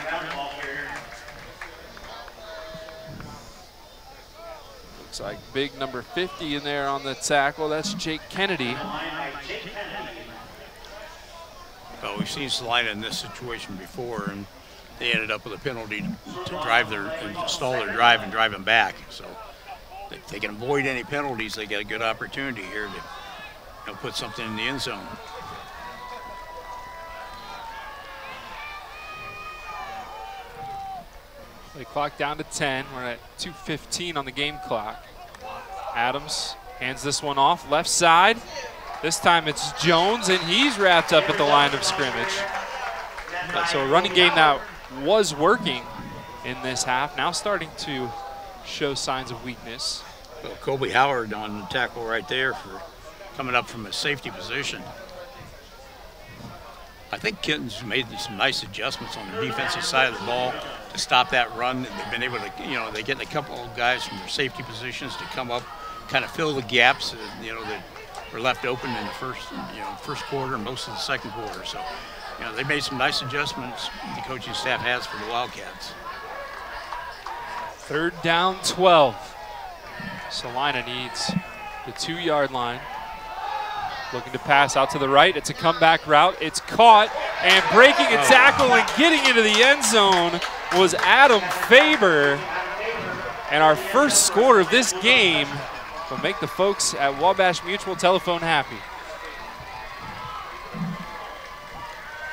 Looks like big number 50 in there on the tackle. That's Jake Kennedy. Well, we've seen Celina in this situation before, and they ended up with a penalty to drive their, stall their drive and drive them back. So if they can avoid any penalties, they get a good opportunity here to you know, put something in the end zone. They clock down to 10. We're at 2.15 on the game clock. Adams hands this one off, left side. This time it's Jones, and he's wrapped up at the line of scrimmage. So a running game that was working in this half, now starting to show signs of weakness. Well, Colby Howard on the tackle right there for coming up from a safety position. I think Kenton's made some nice adjustments on the defensive side of the ball to stop that run. They've been able to, you know, they get a couple of guys from their safety positions to come up, kind of fill the gaps, that, you know, that were left open in the first, you know, first quarter and most of the second quarter. So, you know, they made some nice adjustments the coaching staff has for the Wildcats. Third down 12. Celina needs the two yard line. Looking to pass out to the right. It's a comeback route. It's caught and breaking a tackle and getting into the end zone was Adam Faber. And our first score of this game will make the folks at Wabash Mutual Telephone happy.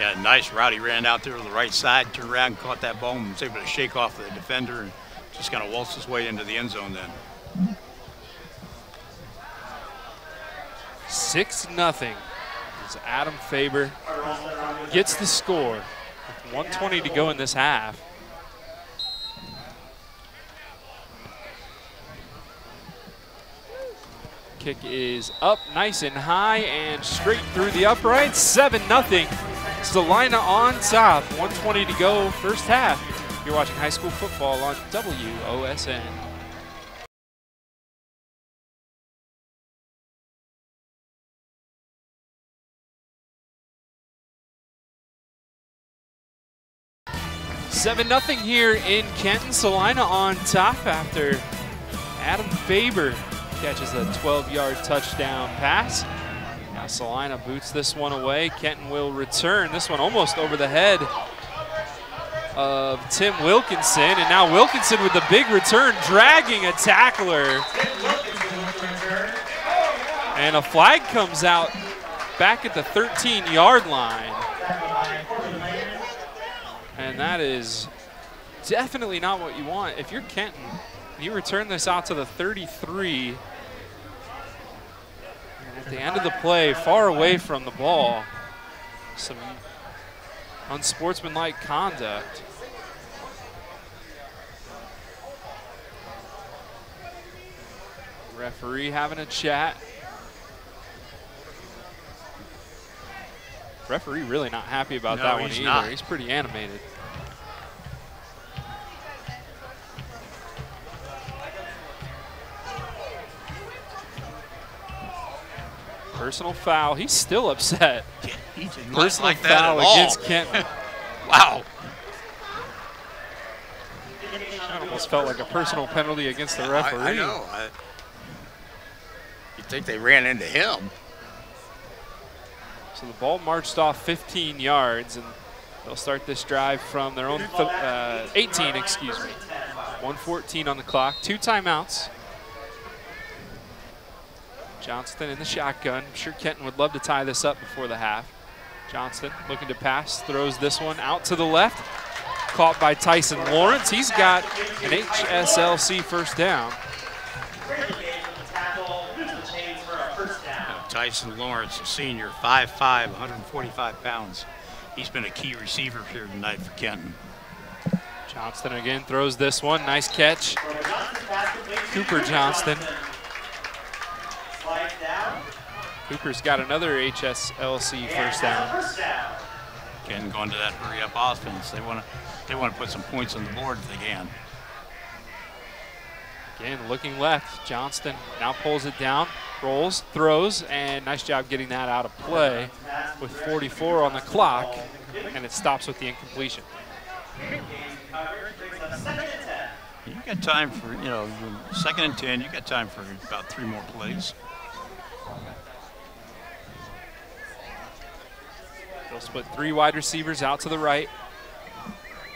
Yeah, nice route. He ran out there to the right side, turned around, caught that ball, and was able to shake off the defender and just kind of waltzed his way into the end zone then. Six nothing. As Adam Faber gets the score. 120 to go in this half. Kick is up nice and high and straight through the uprights. 7 nothing. Celina on top. 120 to go first half. You're watching high school football on WOSN. Seven nothing here in Kenton. Celina on top after Adam Faber catches a 12-yard touchdown pass. Now Celina boots this one away. Kenton will return this one almost over the head of Tim Wilkinson. And now Wilkinson with the big return, dragging a tackler. And a flag comes out back at the 13-yard line. And that is definitely not what you want. If you're Kenton, you return this out to the 33. And at the end of the play, far away from the ball, some unsportsmanlike conduct. Referee having a chat. Referee really not happy about No, that one either. not. He's pretty animated. Personal foul. He's still upset. Yeah, he did not Personal like that foul against Kenton. Wow. That almost felt like a personal penalty against the referee. I, I know. I, you think they ran into him? So the ball marched off 15 yards, and they'll start this drive from their own th- uh, 18, excuse me. 114 on the clock, two timeouts. Johnston in the shotgun. I'm sure Kenton would love to tie this up before the half. Johnston looking to pass, throws this one out to the left. Caught by Tyson Lawrence. He's got an HSLC first down. Great engagement, the tackle, moves the chains for a first down. Tyson Lawrence, a senior, 5'5", 145 pounds. He's been a key receiver here tonight for Kenton. Johnston again throws this one. Nice catch. Cooper Johnston pass complete to Cooper Johnston. Slides down. Cooper's got another HSLC first down. Kenton going to that hurry up offense. They want to they want to put some points on the board if they can. Again, looking left. Johnston now pulls it down, rolls, throws, and nice job getting that out of play with 44 on the clock, and it stops with the incompletion. Game coverage brings up second and ten. You got time for you know second and ten. You got time for about three more plays. They'll split three wide receivers out to the right.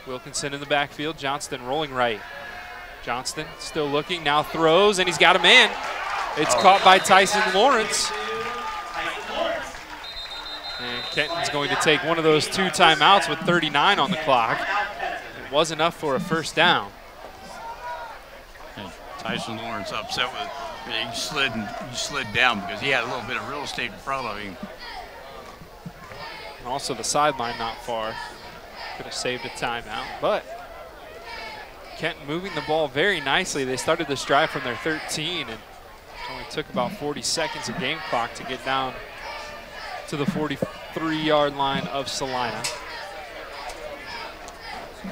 Wilkinson in the backfield. Johnston rolling right. Johnston still looking, now throws, and he's got a man. It's oh. caught by Tyson Lawrence. And Kenton's going to take one of those two timeouts with 39 on the clock. It was enough for a first down. Tyson Lawrence upset with he slid and he slid down because he had a little bit of real estate in front of him. And also the sideline not far. Could have saved a timeout, but Kenton moving the ball very nicely. They started this drive from their 13 and only took about 40 seconds of game clock to get down to the 43-yard line of Celina.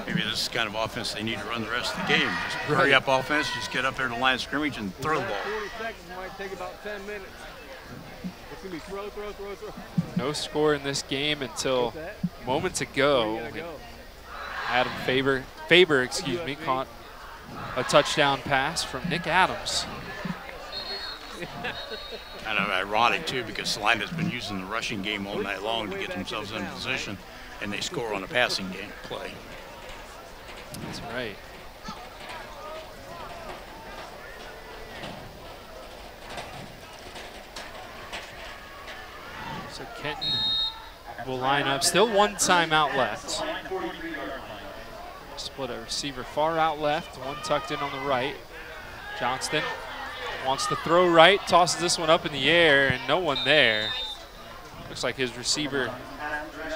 Maybe this is the kind of offense they need to run the rest of the game. Just hurry up offense, just get up there to the line of scrimmage and throw the ball. 40 seconds might take about 10 minutes. It's going to be throw, throw, throw, throw. No score in this game until moments ago. you gotta go? Adam Faber, Faber, excuse me, caught a touchdown pass from Nick Adams. Kind of ironic too because Celina's been using the rushing game all night long to get themselves in position, and they score on a passing game play. That's right. So Kenton will line up. Still one timeout left. Split a receiver far out left, one tucked in on the right. Johnston wants to throw right, tosses this one up in the air, and no one there. Looks like his receiver,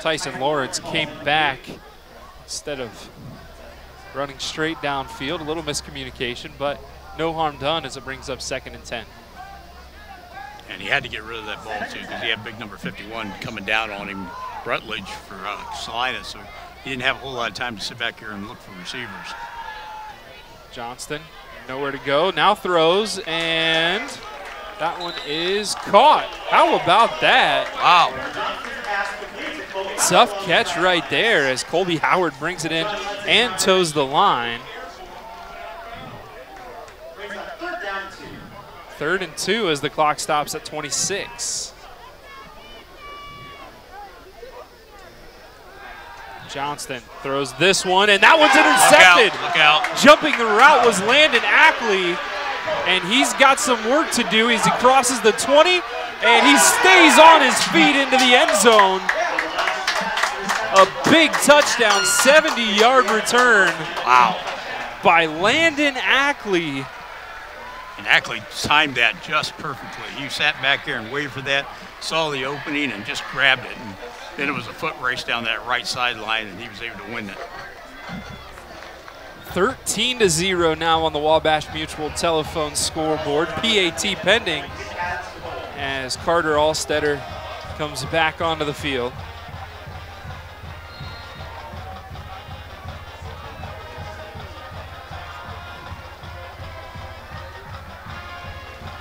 Tyson Lawrence, came back instead of running straight downfield. A little miscommunication, but no harm done as it brings up second and 10. And he had to get rid of that ball too because he had big number 51 coming down on him, Rutledge for uh, Celina, so he didn't have a whole lot of time to sit back here and look for receivers. Johnston, nowhere to go. Now throws, and that one is caught. How about that? Wow. Tough catch right there as Colby Howard brings it in and toes the line. Brings up third down two. Third and two as the clock stops at 26. Johnston throws this one, and that one's intercepted. Look out. Look out. Jumping the route was Landon Ackley, and he's got some work to do as he crosses the 20, and he stays on his feet into the end zone. A big touchdown, 70-yard return Wow. by Landon Ackley. And Ackley timed that just perfectly. He sat back there and waited for that, saw the opening, and just grabbed it. And then it was a foot race down that right sideline, and he was able to win it. 13 to 0 now on the Wabash Mutual telephone scoreboard. PAT pending as Carter Allstetter comes back onto the field.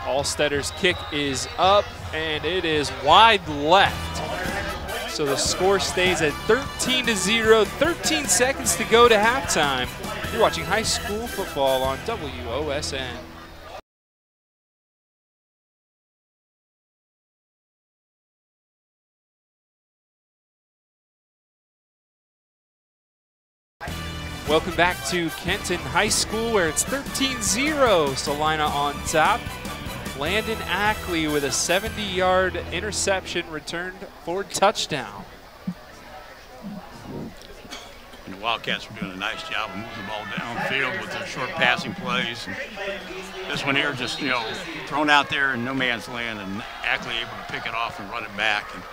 Allstetter's kick is up and it is wide left. So the score stays at 13 to 0, 13 seconds to go to halftime. You're watching high school football on WOSN. Welcome back to Kenton High School where it's 13-0, Celina on top. Landon Ackley with a 70-yard interception returned for touchdown. And the Wildcats were doing a nice job of moving the ball downfield with their short passing plays. And this one here just, you know, thrown out there in no man's land and Ackley able to pick it off and run it back. And,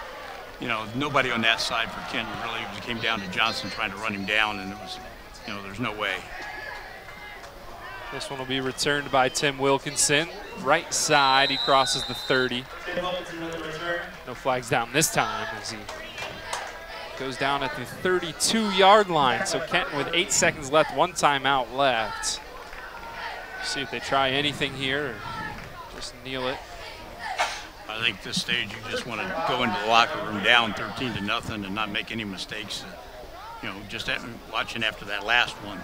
you know, nobody on that side for Kenton really came down to Johnston trying to run him down, and it was, you know, there's no way. This one will be returned by Tim Wilkinson. Right side, he crosses the 30. No flags down this time as he goes down at the 32-yard line. So Kenton with eight seconds left, one timeout left. See if they try anything here just kneel it. I think this stage you just want to go into the locker room down 13 to nothing and not make any mistakes. You know, just watching after that last one.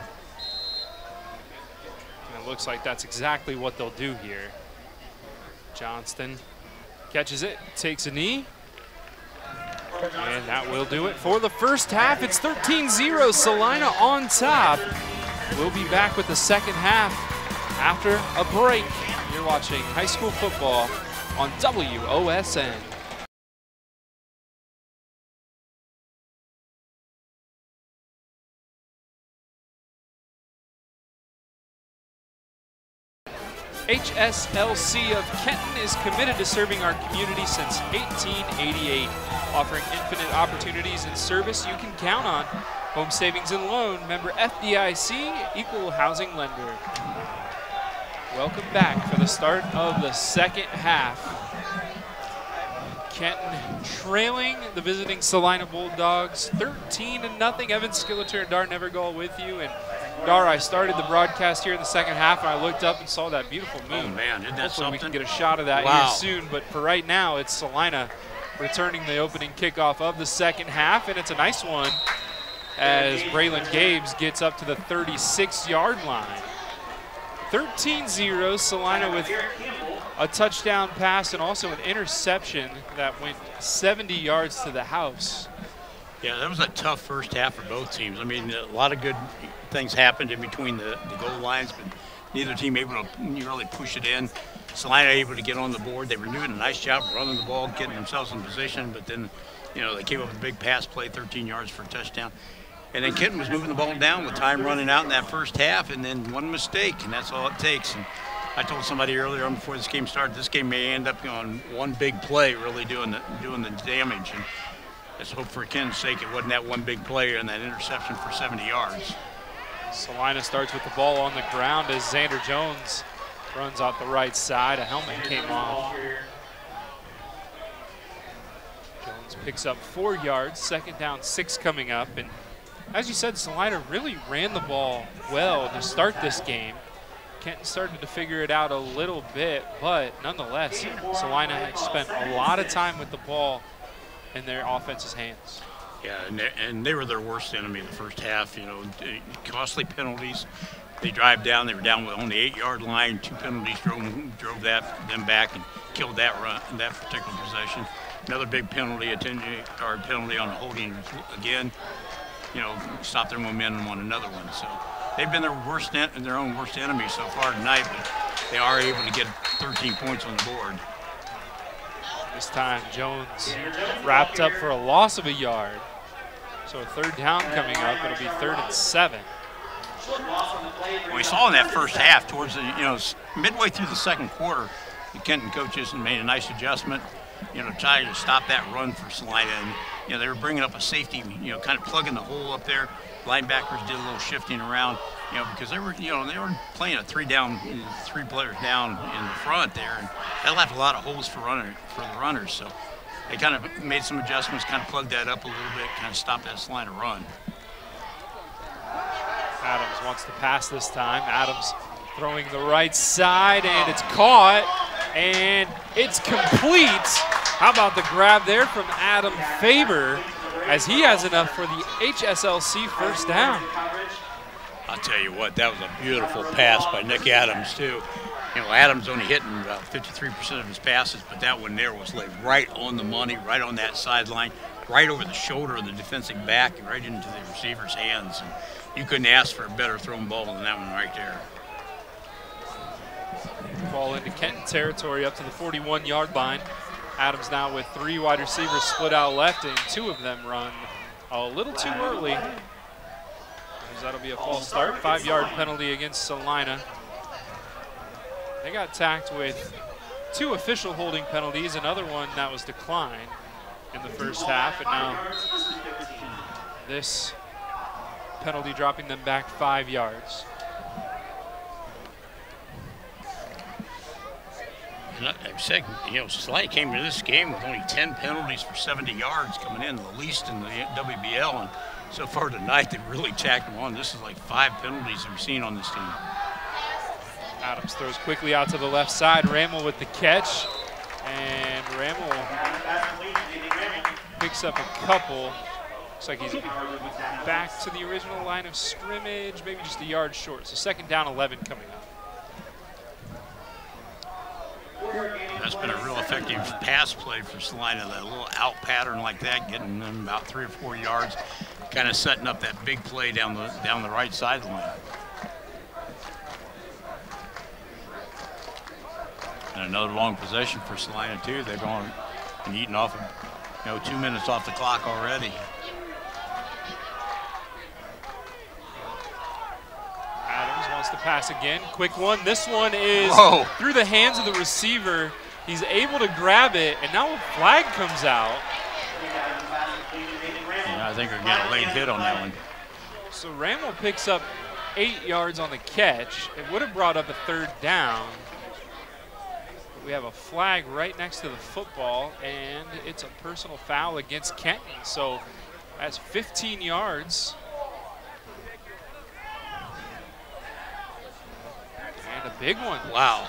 It looks like that's exactly what they'll do here. Johnston catches it, takes a knee. And that will do it for the first half. It's 13-0, Celina on top. We'll be back with the second half after a break. You're watching high school football on WOSN. HSLC of Kenton is committed to serving our community since 1888, offering infinite opportunities and service you can count on. Home Savings and Loan, member FDIC, equal housing lender. Welcome back for the start of the second half. Kenton trailing the visiting Celina Bulldogs 13 to nothing. Evan Skilleter and Dar Nevergall with you. And Dar, I started the broadcast here in the second half, and I looked up and saw that beautiful moon. Oh, man, isn't that Hopefully we can get a shot of that Wow. here soon. But for right now, it's Celina returning the opening kickoff of the second half, and it's a nice one as Braylon Gabes gets up to the 36-yard line. 13-0, Celina with a touchdown pass and also an interception that went 70 yards to the house. Yeah, that was a tough first half for both teams. I mean, a lot of good things happened in between the, the goal lines, but neither team able to really push it in. Celina able to get on the board. They were doing a nice job running the ball, getting themselves in position, but then, you know, they came up with a big pass play, 13 yards for a touchdown. And then Kenton was moving the ball down with time running out in that first half, and then one mistake, and that's all it takes. And I told somebody earlier on before this game started, this game may end up on one big play, really doing the doing the damage. And let's hope for Ken's sake it wasn't that one big play and that interception for 70 yards. Celina starts with the ball on the ground as Xander Jones runs out the right side. A helmet came off. Jones picks up four yards, second down, six coming up. And as you said, Celina really ran the ball well to start this game. Kenton started to figure it out a little bit, but nonetheless, Celina had spent a lot of time with the ball in their offense's hands. Yeah, and they, and they were their worst enemy the first half. You know, costly penalties. They drive down. They were down on the eight-yard line. Two penalties drove drove that them back and killed that run, that particular possession. Another big penalty, a 10-yard penalty on a holding again. You know, stopped their momentum on another one. So they've been their worst, en- their own worst enemy so far tonight. But they are able to get 13 points on the board. This time, Jones wrapped up for a loss of a yard. So a third down coming up. It'll be third and seven. Well, we saw in that first half, towards the, you know, midway through the second quarter, the Kenton coaches made a nice adjustment, you know, trying to stop that run for Celina. And, you know, they were bringing up a safety, you know, kind of plugging the hole up there. Linebackers did a little shifting around, you know, because they were, you know, they were playing a three down, three players down in the front there, and that left a lot of holes for runner for the runners. So they kind of made some adjustments, kind of plugged that up a little bit, kind of stopped that Celina run. Adams wants to pass this time. Adams throwing the right side, and it's caught, and it's complete. How about the grab there from Adam Faber, as he has enough for the HSLC first down. I'll tell you what, that was a beautiful pass by Nick Adams too. You know, Adams only hitting about 53% of his passes, but that one there was like right on the money, right on that sideline, right over the shoulder of the defensive back, and right into the receiver's hands. And you couldn't ask for a better thrown ball than that one right there. Ball into Kenton territory up to the 41 yard line. Adams now with three wide receivers split out left, and two of them run a little too early. That'll be a false start. Five yard penalty against Celina. They got tacked with two official holding penalties, another one that was declined in the first half, and now this penalty dropping them back five yards. I- said, you know, Slide came to this game with only 10 penalties for 70 yards coming in, the least in the WBL. And so far tonight, they've really tacked them on. This is like five penalties we've seen on this team. Adams throws quickly out to the left side. Rammel with the catch. And Rammel picks up a couple. Looks like he's back to the original line of scrimmage, maybe just a yard short. So second down 11 coming up. That's been a real effective pass play for Celina. That little out pattern like that, getting them about three or four yards, kind of setting up that big play down the down the right sideline. And another long possession for Celina too. They've gone and eaten off, of, you know, two minutes off the clock already. Adams wants to pass again. Quick one. This one is Whoa. through the hands of the receiver. He's able to grab it, and now a flag comes out. And I think we're getting a late hit on that one. So Rammel picks up eight yards on the catch. It would have brought up a third down. But we have a flag right next to the football, and it's a personal foul against Kenton. So that's 15 yards. And a big one. Wow.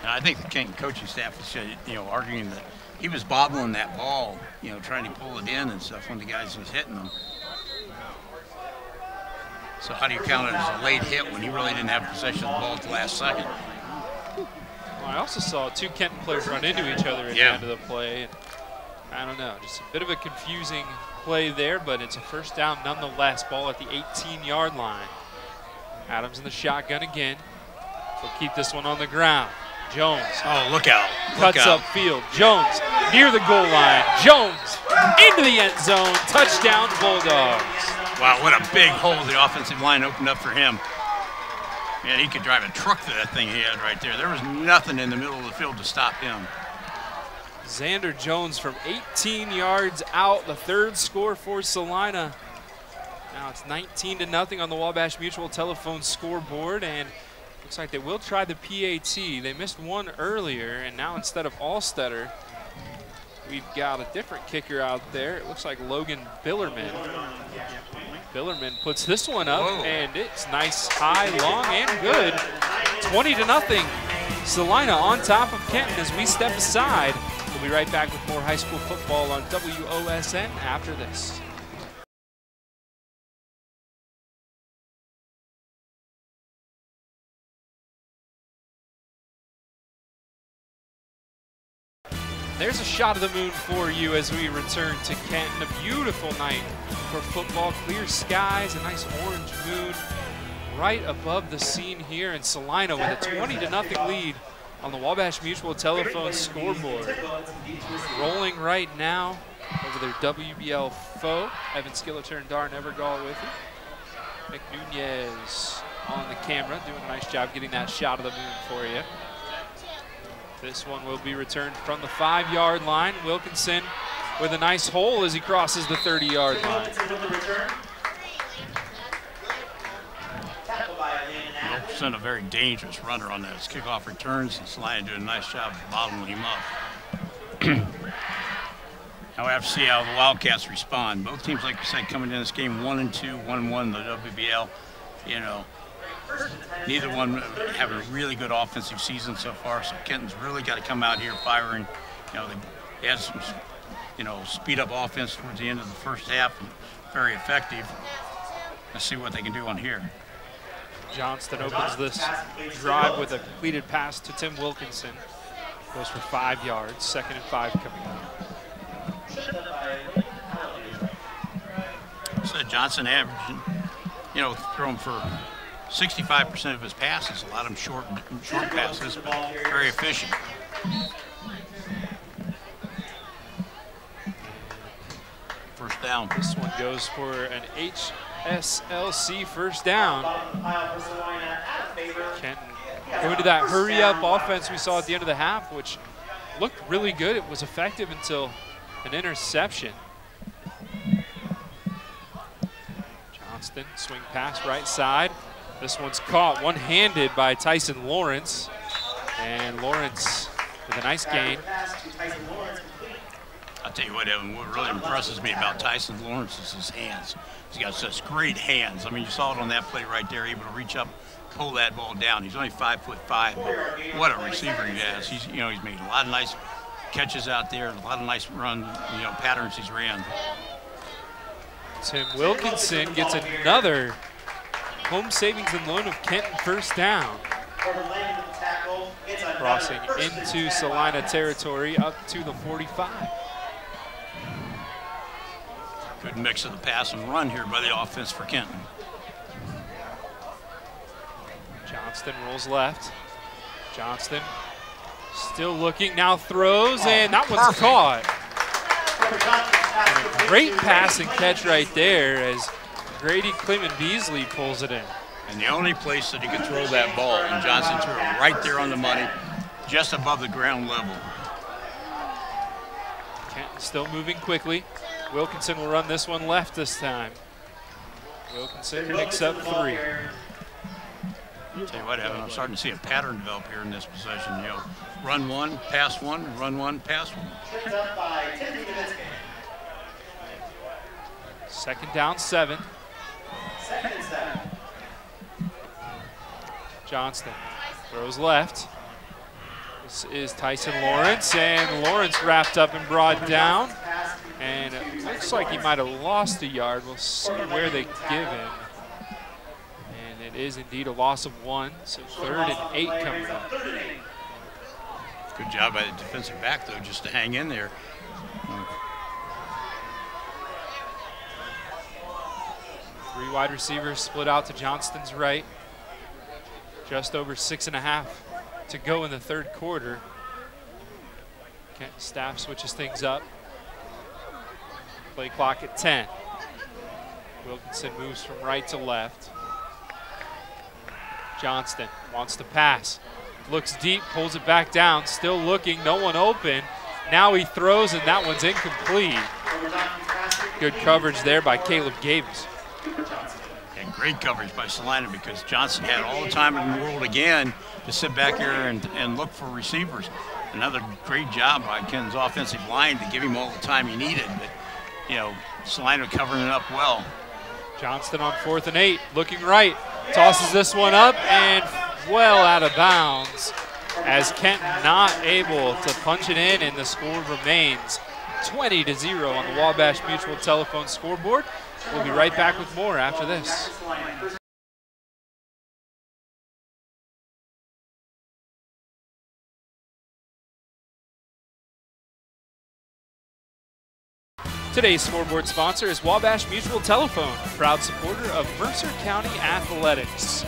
And I think the Kenton coaching staff was, uh, you know, arguing that he was bobbling that ball, you know, trying to pull it in and stuff when the guys was hitting them. So how do you count it as a late hit when he really didn't have possession of the ball at the last second? Well, I also saw two Kenton players run into each other at Yeah. the end of the play. I don't know, just a bit of a confusing play there, but it's a first down nonetheless. Ball at the 18-yard line. Adams in the shotgun again. He'll keep this one on the ground. Jones Oh, look out. cuts look out. upfield. Jones near the goal line. Jones into the end zone. Touchdown Bulldogs. Wow, what a big hole the offensive line opened up for him. Man, he could drive a truck to that thing he had right there. There was nothing in the middle of the field to stop him. Xander Jones from 18 yards out, the third score for Celina. Now it's 19 to nothing on the Wabash Mutual telephone scoreboard, and looks like they will try the PAT. They missed one earlier, and now instead of Allstetter, we've got a different kicker out there. It looks like Logan Billerman. Billerman puts this one up, Whoa. and it's nice, high, long, and good. 20 to nothing. Celina on top of Kenton as we step aside. We'll be right back with more high school football on WOSN after this. There's a shot of the moon for you as we return to Kenton. A beautiful night for football. Clear skies, a nice orange moon right above the scene here in Celina with a 20 to nothing lead on the Wabash Mutual telephone scoreboard. Rolling right now over their WBL foe. Evan Skilleter and Dar Nevergall with you. Nick Nunez on the camera, doing a nice job getting that shot of the moon for you. This one will be returned from the five-yard line. Wilkinson with a nice hole as he crosses the 30-yard line. Wilkinson a very dangerous runner on those kickoff returns, and Slide doing a nice job bottling him up. now we have to see how the Wildcats respond. Both teams, like you said, coming in this game one and two, one and one the WBL. You know, neither one having a really good offensive season so far. So Kenton's really got to come out here firing. You know, they had some, you know, speed up offense towards the end of the first half, and very effective. Let's see what they can do on here. Johnston opens this drive with a completed pass to Tim Wilkinson. Goes for five yards, second and five coming up. So Johnston averaging, you know, throwing for 65% of his passes, a lot of them short, short passes, but very efficient. First down. This one goes for an HSLC first down. Kenton going to that hurry up offense we saw at the end of the half, which looked really good. It was effective until an interception. Johnston, swing pass right side. This one's caught one-handed by Tyson Lawrence. And Lawrence with a nice gain. Pass to Tyson Lawrence complete. I'll tell you what, Evan, what really impresses me about Tyson Lawrence is his hands. He's got such great hands. I mean, you saw it on that play right there, able to reach up, pull that ball down. He's only five foot five, but what a receiver he has. He's, you know, he's made a lot of nice catches out there, a lot of nice run, you know, patterns he's ran. Tim Wilkinson gets another home savings and loan of Kenton first down. Over landing with the tackle. It's another Crossing into Celina territory up to the 45. Good mix of the pass and run here by the offense for Kenton. Johnston rolls left. Johnston still looking, now throws, oh, and that one's perfect. caught. Trevor Johnston's Great pass and catch right there as Grady Clement Beasley pulls it in. And the only place that he could throw that ball, and Johnston threw it right there on the money, just above the ground level. Kenton still moving quickly. Wilkinson will run this one left this time. Wilkinson picks up Wilkinson, the ball three. Tell you what, Evan, I'm starting to see a pattern develop here in this possession. You know, run one, pass one, run one, pass one. Tripped up by Timothy Nowitzki. Second down, seven. Johnston throws left. This is Tyson Lawrence, and Lawrence wrapped up and brought down. And it looks like he might have lost a yard. We'll see where they give him. And it is indeed a loss of one. So third and eight coming up. Good job by the defensive back, though, just to hang in there. Three wide receivers split out to Johnston's right. Just over six and a half to go in the third quarter. Kent staff switches things up. Play clock at 10. Wilkinson moves from right to left. Johnston wants to pass. Looks deep, pulls it back down, still looking, no one open. Now he throws, and that one's incomplete. Good coverage there by Caleb Gavis. And great coverage by Celina because Johnston had all the time in the world again to sit back here and, and look for receivers. Another great job by Ken's offensive line to give him all the time he needed. But, you know, Celina covering it up well. Johnston on fourth and eight, looking right, tosses this one up and well out of bounds as Kenton not able to punch it in and the score remains 20 to 0 on the Wabash Mutual telephone scoreboard. We'll be right back with more after this. Today's scoreboard sponsor is Wabash Mutual Telephone, proud supporter of Mercer County Athletics.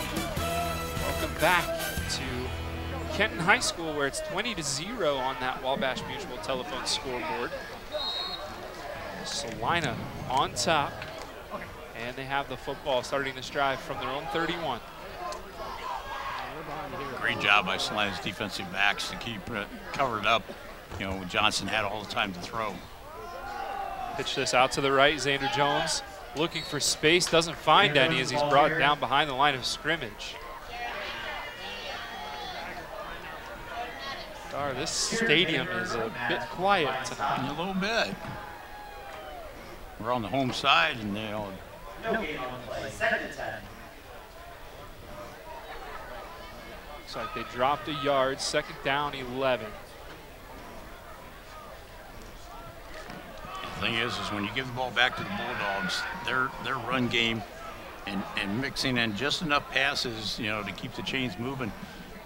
Welcome back to Kenton High School, where it's 20 to 0 on that Wabash Mutual Telephone scoreboard. Celina on top. And they have the football starting this drive from their own 31. Great job by Celina's defensive backs to keep it covered up. You know, Johnston had all the time to throw. Pitch this out to the right. Xander Jones looking for space, doesn't find any as he's brought down behind the line of scrimmage. Dar, this stadium is a bit quiet tonight. A little bit. We're on the home side, and you know, No game on the play. Second and 10. Looks like they dropped a yard, second down, 11. The thing is, is when you give the ball back to the Bulldogs, their their run game and, and mixing in just enough passes, you know, to keep the chains moving,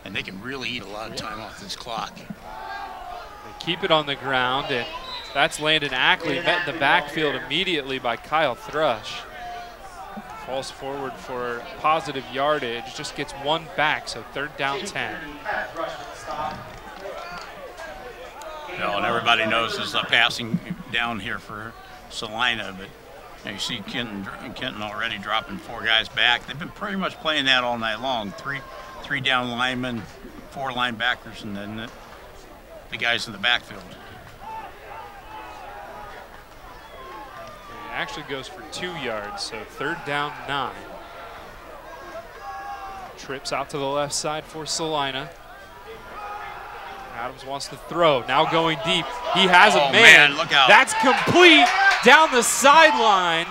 and they can really eat a lot of time off this clock. They keep it on the ground, and that's Landon Ackley, met in the backfield immediately by Kyle Thrush. Falls forward for positive yardage, just gets one back, so third down 10. Kyle Thrush with the stop. You know, and everybody knows there's a passing down here for Celina, but you, know, you see Kenton, Kenton already dropping four guys back. They've been pretty much playing that all night long. Three, three down linemen, four linebackers, and then the, the guys in the backfield. Actually goes for two yards, so third down nine. Trips out to the left side for Celina. Adams wants to throw. Now going deep. He has a Oh, man. man, look out. That's complete down the sideline.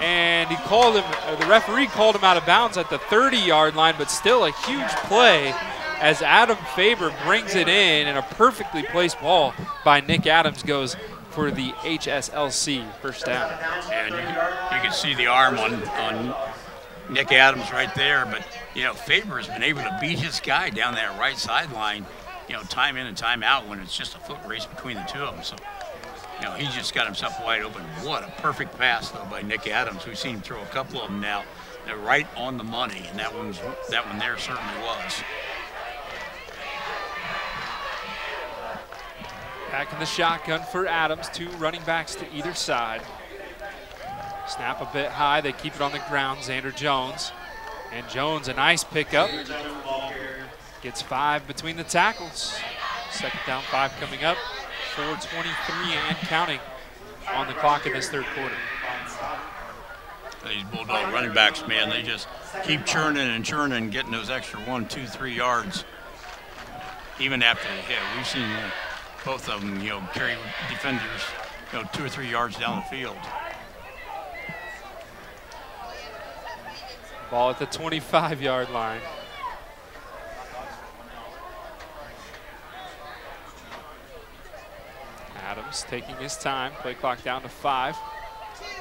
And he called him, uh, the referee called him out of bounds at the 30 yard line, but still a huge play as Adam Faber brings it in and a perfectly placed ball by Nick Adams goes for the HSLC first down. And you, you can see the arm on, on Nick Adams right there. But, you know, Faber's been able to beat his guy down that right sideline, you know, time in and time out when it's just a foot race between the two of them. So, you know, he just got himself wide open. What a perfect pass, though, by Nick Adams. We've seen him throw a couple of them now. They're right on the money, and that one's that one there certainly was. Back in the shotgun for Adams, two running backs to either side. Snap a bit high, they keep it on the ground. Xander Jones. And Jones, a nice pickup. The. Gets five between the tackles. Second down five coming up. 423 and counting on the clock in this third quarter. These Bulldog running backs, man, they just keep churning and churning, getting those extra one, two, three yards, even after they hit. We've seen uh, both of them, you know, carry defenders, you know, two or three yards down the field. Ball at the 25 yard line. Adams taking his time, play clock down to five.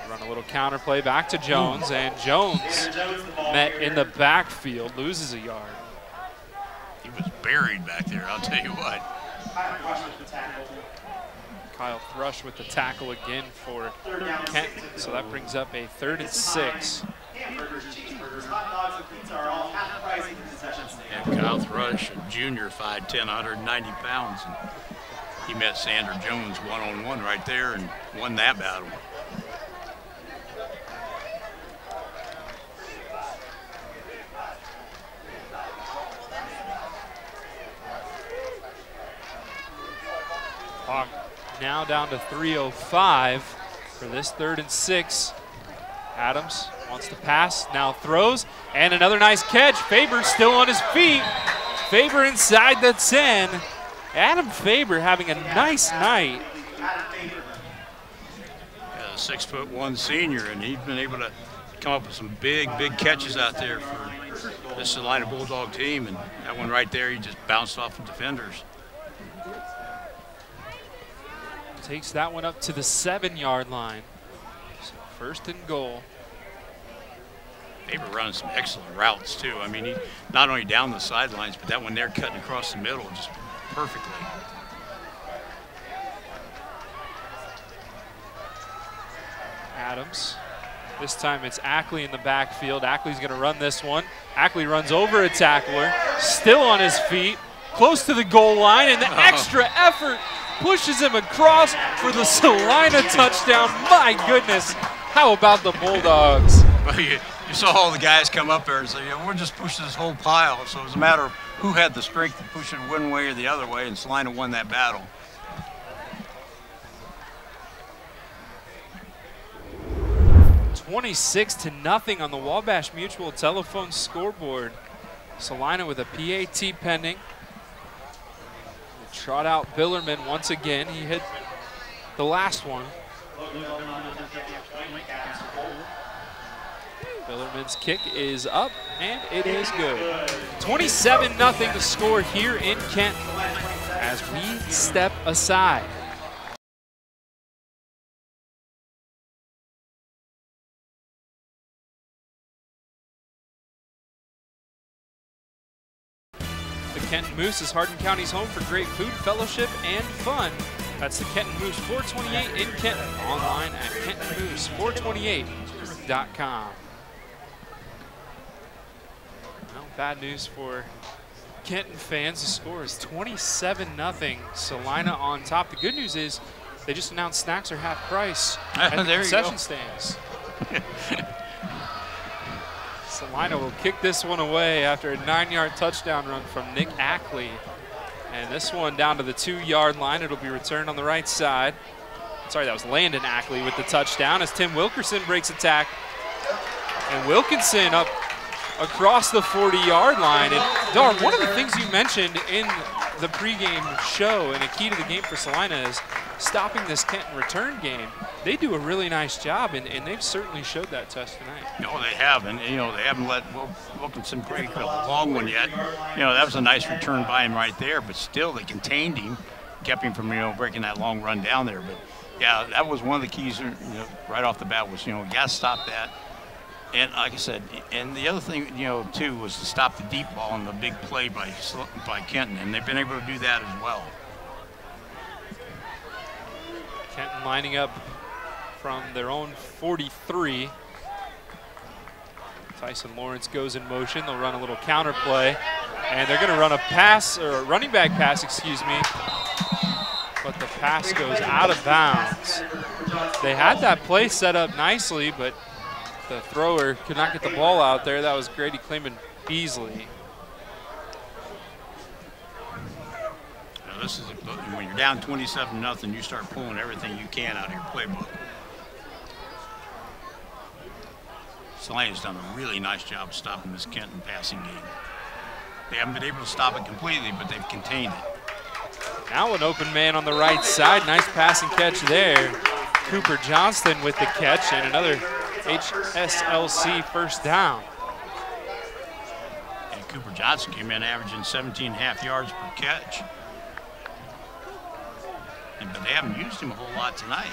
Run a little counter play back to Jones, hmm. and Jones Xander Jones, the ball met in the backfield, loses a yard. He was buried back there, I'll tell you what. Kyle Thrush with the tackle. Kyle Thrush with the tackle again for Third Kent. So that brings up a third and six. Hamburgers, cheeseburgers, hot dogs, and pizza are all half price at the concession stand. And Kyle Thrush, a junior, 5'10", 190 pounds. And he met Xander Jones one-on-one right there and won that battle. Clock now down to 3.05 for this third and six. Adams wants to pass, now throws, and another nice catch. Faber still on his feet. Faber inside the 10. Adam Faber having a nice night. A six foot one senior, and he's been able to come up with some big, big catches out there for this Celina Bulldog team. And that one right there, he just bounced off the defenders. Takes that one up to the seven yard line. So first and goal. Faber running some excellent routes too. I mean, he not only down the sidelines, but that one there cutting across the middle just perfectly. Adams. This time it's Ackley in the backfield. Ackley's going to run this one. Ackley runs over a tackler, still on his feet, close to the goal line, and the oh. extra effort pushes him across for the Celina touchdown. My goodness, how about the Bulldogs? Well, you, you saw all the guys come up there and say, yeah, we're just pushing this whole pile. So it was a matter of who had the strength to push it one way or the other way, and Celina won that battle. Twenty-six to nothing on the Wabash Mutual telephone scoreboard. Celina with a PAT pending. Trot out Billerman once again. He hit the last one. Billerman's kick is up, and it is good. 27 0 the score here in Kent as we step aside. Moose is Hardin County's home for great food, fellowship, and fun. That's the Kenton Moose 428 in Kenton, online at kentonmoose428.com. Well, bad news for Kenton fans. The score is 27 0 Celina on top. The good news is they just announced snacks are half price at the There you concession go. stands. Celina will kick this one away after a nine-yard touchdown run from Nick Ackley. And this one down to the two-yard line. It'll be returned on the right side. Sorry, that was Landon Ackley with the touchdown as Tim Wilkinson breaks attack. And Wilkinson up across the 40-yard line. And Dar, one of the things you mentioned in the pregame show and a key to the game for Celina is stopping this Kenton return game. They do a really nice job, and, and they've certainly showed that to us tonight. No, they haven't. You know, they haven't let Wil- Wilkinson break a long one yet. You know, that was a nice return by him right there, but still they contained him, kept him from, you know, breaking that long run down there. But yeah, that was one of the keys you know, right off the bat was, you know, you got to stop that. And like I said, and the other thing, you know, too, was to stop the deep ball and the big play by by Kenton, and they've been able to do that as well. Kenton lining up from their own 43. Tyson Lawrence goes in motion. They'll run a little counter play, and they're going to run a pass or a running back pass, excuse me. But the pass goes out of bounds. They had that play set up nicely, but the thrower could not get the ball out there. That was Grady Clayman Beasley. Now, this is a, when you're down 27 nothing, you start pulling everything you can out of your playbook. Celina's done a really nice job stopping this Kenton passing game. They haven't been able to stop it completely, but they've contained it. Now an open man on the right side. Nice passing catch there. Cooper Johnston with the catch and another HSLC first down. And Cooper Johnston came in averaging 17 and a half yards per catch. But they haven't used him a whole lot tonight.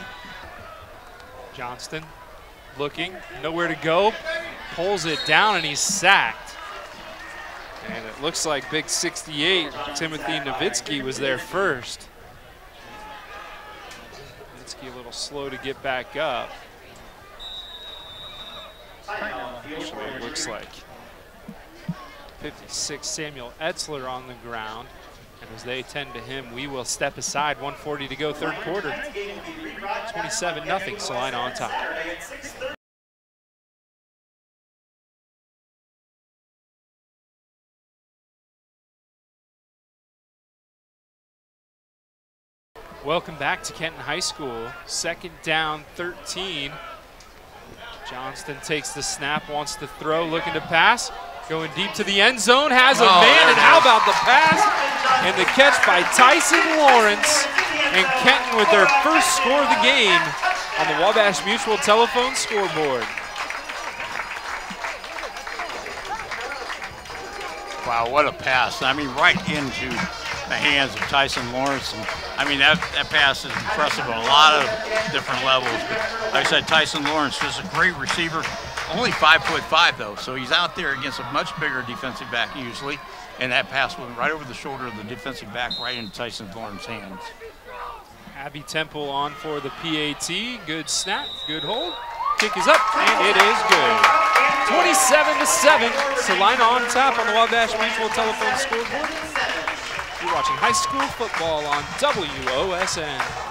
Johnston looking, nowhere to go, pulls it down and he's sacked. And it looks like big 68, Timothy Nowitzki was there first. Nowitzki a little slow to get back up. Actually, it looks like 56 Samuel Etzler on the ground. And as they tend to him, we will step aside. 140 to go, third quarter. 27 nothing. Celina on top. Welcome back to Kenton High School. Second down, 13. Johnston takes the snap, wants to throw, looking to pass. Going deep to the end zone, has a Oh, man, and how about the pass? And the catch by Tyson Lawrence. And Kenton with their first score of the game on the Wabash Mutual telephone scoreboard. Wow, what a pass. I mean, right into the hands of Tyson Lawrence. And, I mean, that, that pass is impressive on a lot of different levels. But like I said, Tyson Lawrence is a great receiver. Only five foot five, though, so he's out there against a much bigger defensive back usually. And that pass went right over the shoulder of the defensive back, right into Tyson Lawrence's hands. Abby Temple on for the PAT. Good snap, good hold. Kick is up, and it is good. 27 to 7. Celina on top on the Wabash Mutual telephone scoreboard. You're watching high school football on WOSN.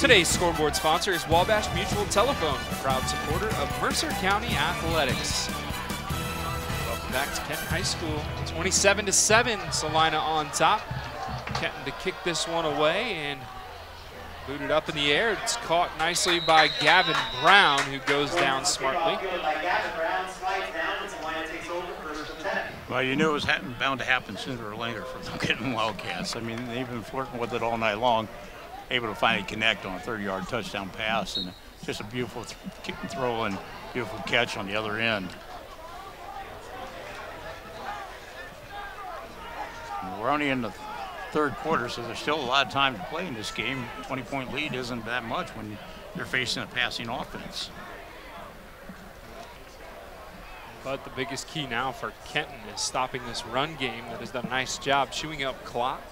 Today's scoreboard sponsor is Wabash Mutual Telephone, a proud supporter of Mercer County Athletics. Welcome back to Kenton High School. 27 to 7, Celina on top. Kenton to kick this one away and booted up in the air. It's caught nicely by Gavin Brown, who goes down smartly. Well, you knew it was bound to happen sooner or later for the Kenton Wildcats. I mean, they've been flirting with it all night long able to finally connect on a 30-yard touchdown pass, and just a beautiful th throw and beautiful catch on the other end. And we're only in the third quarter, so there's still a lot of time to play in this game. 20-point lead isn't that much when you're facing a passing offense. But the biggest key now for Kenton is stopping this run game that has done a nice job chewing up clock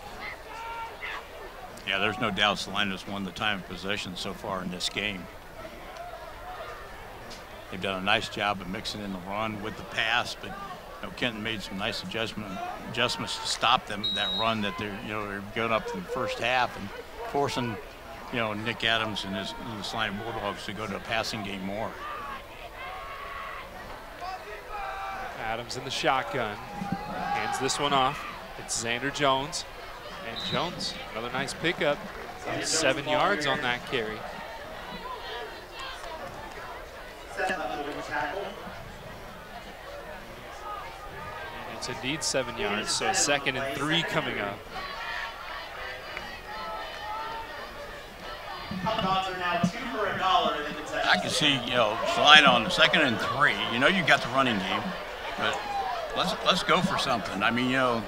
yeah, there's no doubt Celina's won the time of possession so far in this game. They've done a nice job of mixing in the run with the pass, but you know, Kenton made some nice adjustment, adjustments to stop them that run that they're you know they're going up in the first half and forcing you know Nick Adams and his, and Bulldogs to go to a passing game more. Adams in the shotgun, hands this one off. It's Xander Jones. And Jones, another nice pickup. Seven yards on that carry. And it's indeed seven yards, so second and three coming up. I can see, you know, slide on the second and three. You know, you got the running game, but let's let's go for something. I mean, you know,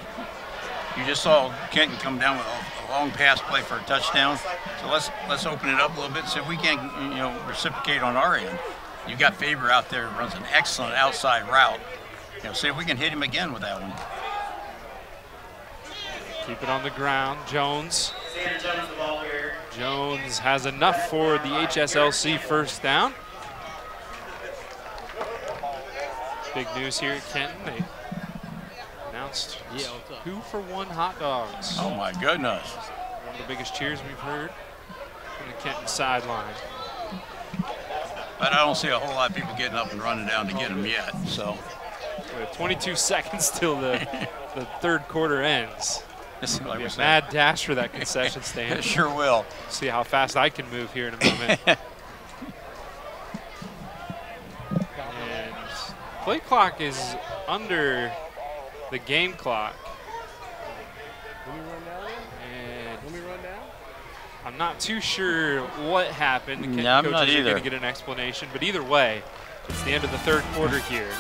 you just saw Kenton come down with a, long pass play for a touchdown. So let's let's open it up a little bit, see if we can you know reciprocate on our end. You've got Faber out there runs an excellent outside route. You know, see if we can hit him again with that one. Keep it on the ground. Jones. Jones has enough for the HSLC first down. Big news here at Kenton. They announced yeah, two for one hot dogs. Oh my goodness. One of the biggest cheers we've heard from the Kenton sideline. But I don't see a whole lot of people getting up and running down to get them yet, so. We have 22 seconds till the, the third quarter ends. This will be a mad dash for that concession stand. it sure will. See how fast I can move here in a moment. and play clock is under the game clock. Let me run down. And Let me run down. I'm not too sure what happened. No, I'm not either. going to get an explanation, but either way, it's the end of the third quarter here.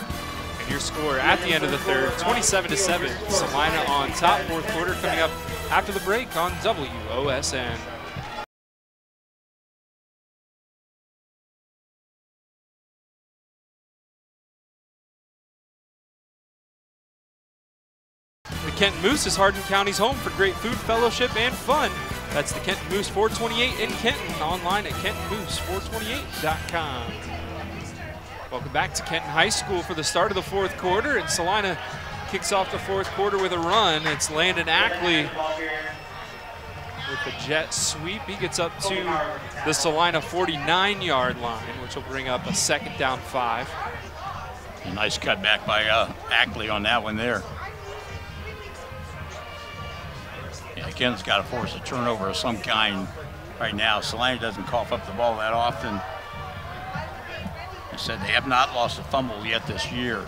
And your score at the end of the third, 27 to 7. Celina on top. Fourth quarter coming up after the break on WOSN. Kenton Moose is Hardin County's home for great food, fellowship, and fun. That's the Kenton Moose 428 in Kenton, online at kentonmoose428.com. Welcome back to Kenton High School for the start of the fourth quarter, and Celina kicks off the fourth quarter with a run. It's Landon Ackley with the jet sweep. He gets up to the Celina 49-yard line, which will bring up a second down five. A nice cutback by uh, Ackley on that one there. Yeah, Ken's got to force a turnover of some kind right now. Celina doesn't cough up the ball that often. I said they have not lost a fumble yet this year.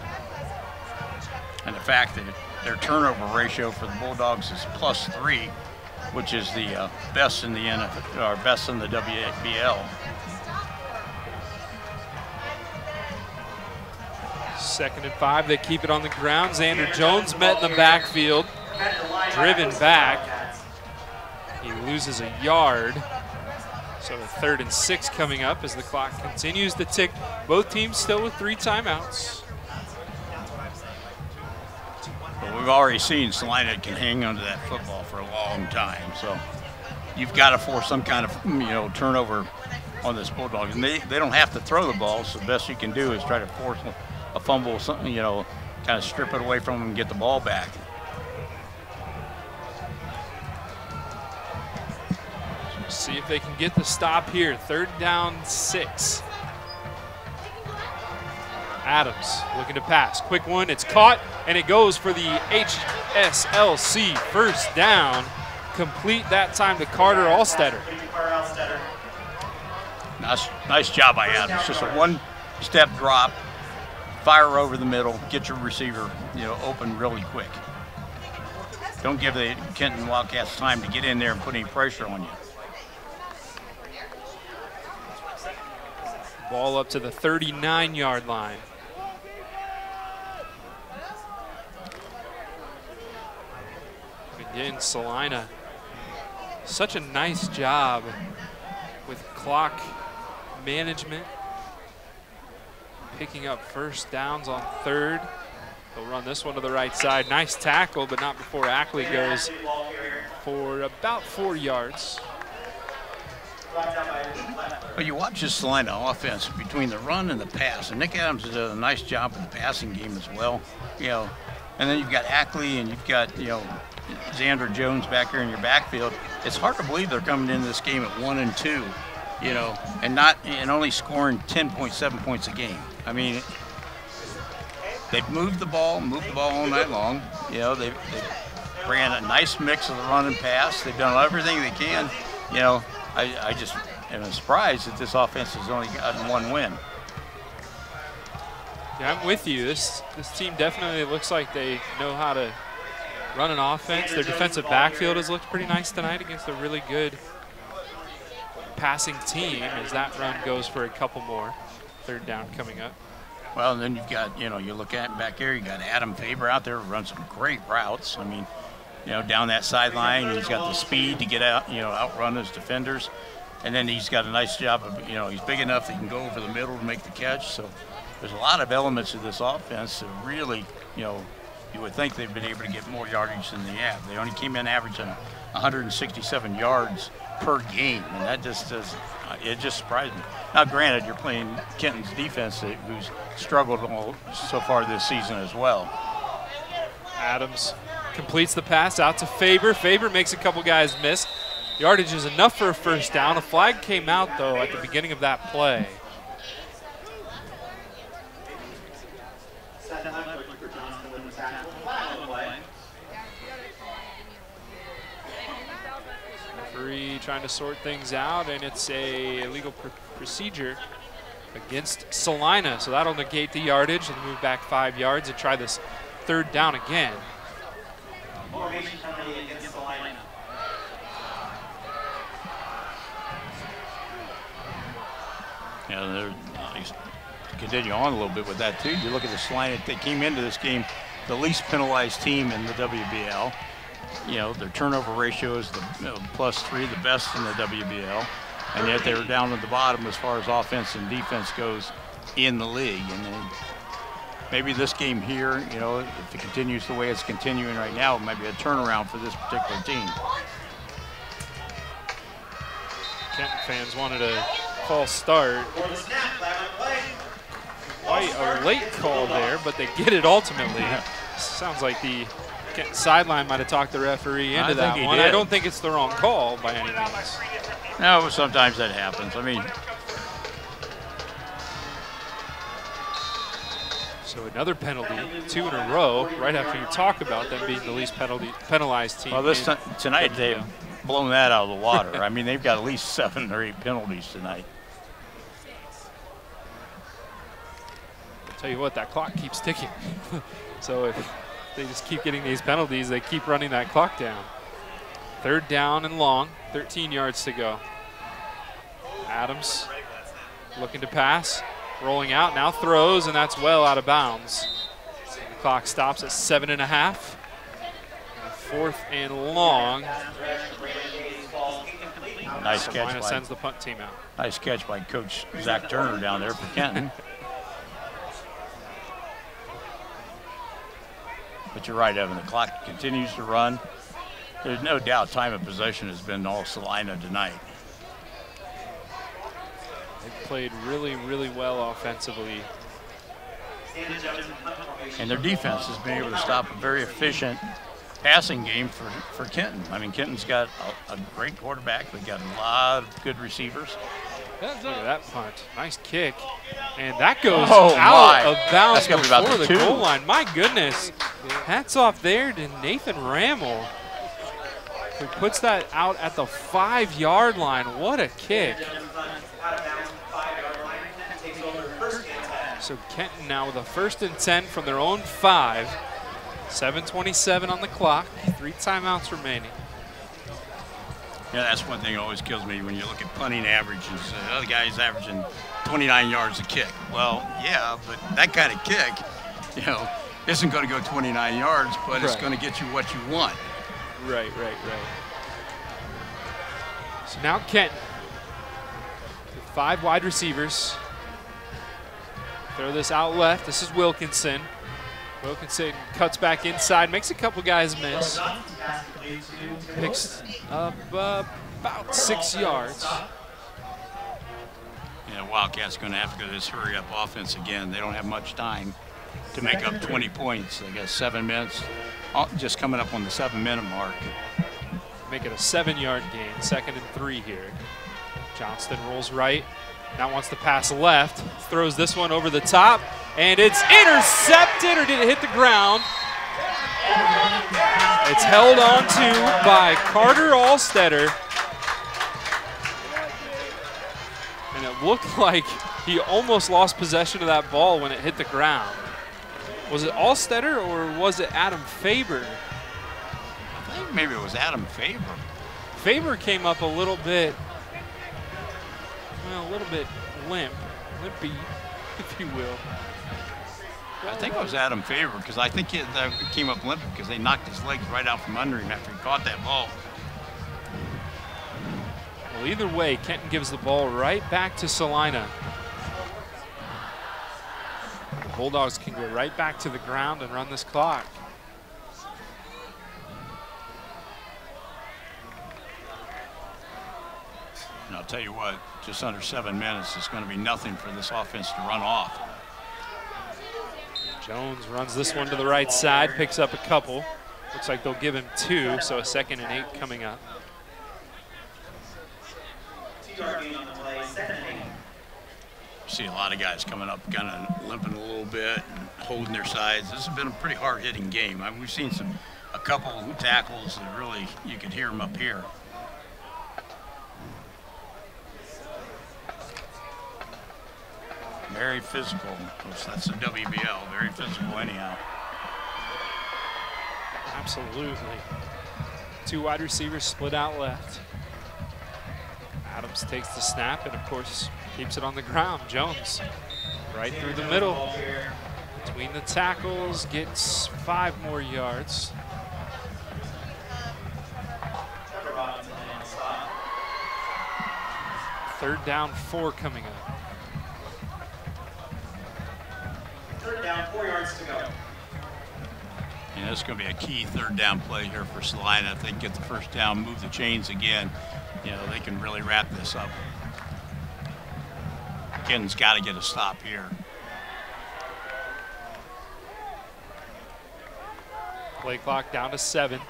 And the fact that their turnover ratio for the Bulldogs is plus three, which is the uh, best in the NFL, or best in the WBL. Second and five, they keep it on the ground. Xander Jones met in the backfield, driven back. He loses a yard. So a third and six coming up as the clock continues to tick. Both teams still with three timeouts. But we've already seen Celina can hang onto that football for a long time. So you've got to force some kind of you know turnover on this Bulldog. And they, they don't have to throw the ball, so the best you can do is try to force a fumble, something, you know, kind of strip it away from them and get the ball back. See if they can get the stop here. Third down, six. Adams looking to pass. Quick one, it's caught, and it goes for the HSLC first down. Complete that time to Carter Allstetter. Nice, nice job by Adams. Just a one-step drop, fire over the middle, get your receiver, you know, open really quick. Don't give the Kenton Wildcats time to get in there and put any pressure on you. Ball up to the 39 yard line. Again, Celina, such a nice job with clock management, picking up first downs on third. They'll run this one to the right side. Nice tackle, but not before Ackley goes for about four yards. But you watch this line of offense between the run and the pass, and Nick Adams has done a nice job with the passing game as well. You know, and then you've got Ackley and you've got you know Xander Jones back here in your backfield. It's hard to believe they're coming into this game at one and two, you know, and not and only scoring 10.7 points a game. I mean, they've moved the ball, moved the ball all night long. You know, they've, they've ran a nice mix of the run and pass. They've done everything they can. You know, I, I just am surprised that this offense has only gotten one win. Yeah, I'm with you. This this team definitely looks like they know how to run an offense. Their defensive backfield has looked pretty nice tonight against a really good passing team as that run goes for a couple more. Third down coming up. Well, and then you've got, you know, you look at back there, you got Adam Faber out there runs some great routes. I mean, you know, down that sideline, he's got the speed to get out, you know, outrun his defenders. And then he's got a nice job of, you know, he's big enough that he can go over the middle to make the catch. So there's a lot of elements of this offense that really, you know, you would think they've been able to get more yardage than they have. They only came in averaging 167 yards per game, and that just does uh, it just surprised me. Now, granted, you're playing Kenton's defense, who's struggled all, so far this season as well. Adams completes the pass out to Faber. Faber makes a couple guys miss. Yardage is enough for a first down. A flag came out, though, at the beginning of that play. Referee trying to sort things out, and it's a legal pr procedure against Celina. So that'll negate the yardage and move back five yards and try this third down again. Formation penalty against Celina. Yeah, they're uh, continue on a little bit with that too. You look at the Celina; they came into this game the least penalized team in the WBL. You know, their turnover ratio is the you know, plus three, the best in the WBL, and yet they were down at the bottom as far as offense and defense goes in the league. And then maybe this game here, you know, if it continues the way it's continuing right now, it might be a turnaround for this particular team. Kenton fans wanted a false start. Quite a late call there, but they get it ultimately. Sounds like the Kenton sideline might have talked the referee into I that one. did. I don't think it's the wrong call by any means. No, sometimes that happens. I mean, So another penalty, two in a row, right after you talk about them being the least penalty penalized team. well, this tonight they've blown that out of the water. I mean, they've got at least seven or eight penalties tonight. I tell you what, that clock keeps ticking. so if they just keep getting these penalties, they keep running that clock down. Third down and long, 13 yards to go. Adams looking to pass, rolling out, now throws, and that's well out of bounds. The clock stops at seven and a half. Fourth and long. Nice catch by sends the punt team out. nice catch by Coach Zach Turner down there for Kenton. but you're right, Evan. The clock continues to run. There's no doubt time of possession has been all Celina tonight. They played really, really well offensively. Stand adjusted punt formation. And their defense has been able to stop a very efficient passing game for, for Kenton. I mean, Kenton's got a, a great quarterback. They've got a lot of good receivers. Look at that punt. Nice kick. And that oh, goes Oh, out my. of bounds That's gotta be about the the goal line. My goodness. Hats off there to Nathan Rammel. Who puts that out at the five yard line. What a kick. Gentlemen, punt out of bounds, five-yard line. Kenton takes over first and 10. So Kenton now with a first and 10 from their own five. 7.27 on the clock. Three timeouts remaining. Yeah, that's one thing that always kills me when you look at punting averages. The other guy's averaging 29 yards a kick. Well, yeah, but that kind of kick, you know, isn't going to go 29 yards, but it's going to get you what you want. Right, right, right. So now Kenton. Five wide receivers. Throw this out left. This is Wilkinson. Wilkinson cuts back inside, makes a couple guys miss. Johnston pass complete to Picks up uh, about six yards. Know, Wildcats going to have to go to this hurry up offense again. They don't have much time to make up 20 points. They got seven minutes, uh, just coming up on the seven minute mark. Make it a seven yard gain, second and three here. Johnston rolls right. Now wants to pass left. Throws this one over the top. And it's intercepted, or did it hit the ground? It's held on to by Carter Allstetter. And it looked like he almost lost possession of that ball when it hit the ground. Was it Allstetter or was it Adam Faber? I think maybe it was Adam Faber. Faber came up a little bit, well, a little bit limp, limpy, if you will. I think it was Adam Faber because I think it came up limping because they knocked his legs right out from under him after he caught that ball. Well, either way, Kenton gives the ball right back to Salina. The Bulldogs can go right back to the ground and run this clock. And I'll tell you what, just under seven minutes, it's going to be nothing for this offense to run off. Jones runs this one to the right side, picks up a couple. Looks like they'll give him two, so a second and eight coming up. two-yard gain on the play, second and eight. See a lot of guys coming up, kind of limping a little bit and holding their sides. This has been a pretty hard-hitting game. I mean, we've seen some, a couple of tackles that really you could hear them up here. Very physical. Of course, that's the WBL. Very physical, anyhow. Absolutely. Two wide receivers split out left. Adams takes the snap and, of course, keeps it on the ground. Jones right through the middle. Between the tackles, gets five more yards. Third down, four coming up. Third down, four yards to go. And this is going to be a key third down play here for Celina. If they can get the first down, move the chains again, you know, they can really wrap this up. Ken's got to get a stop here. Play clock down to seven.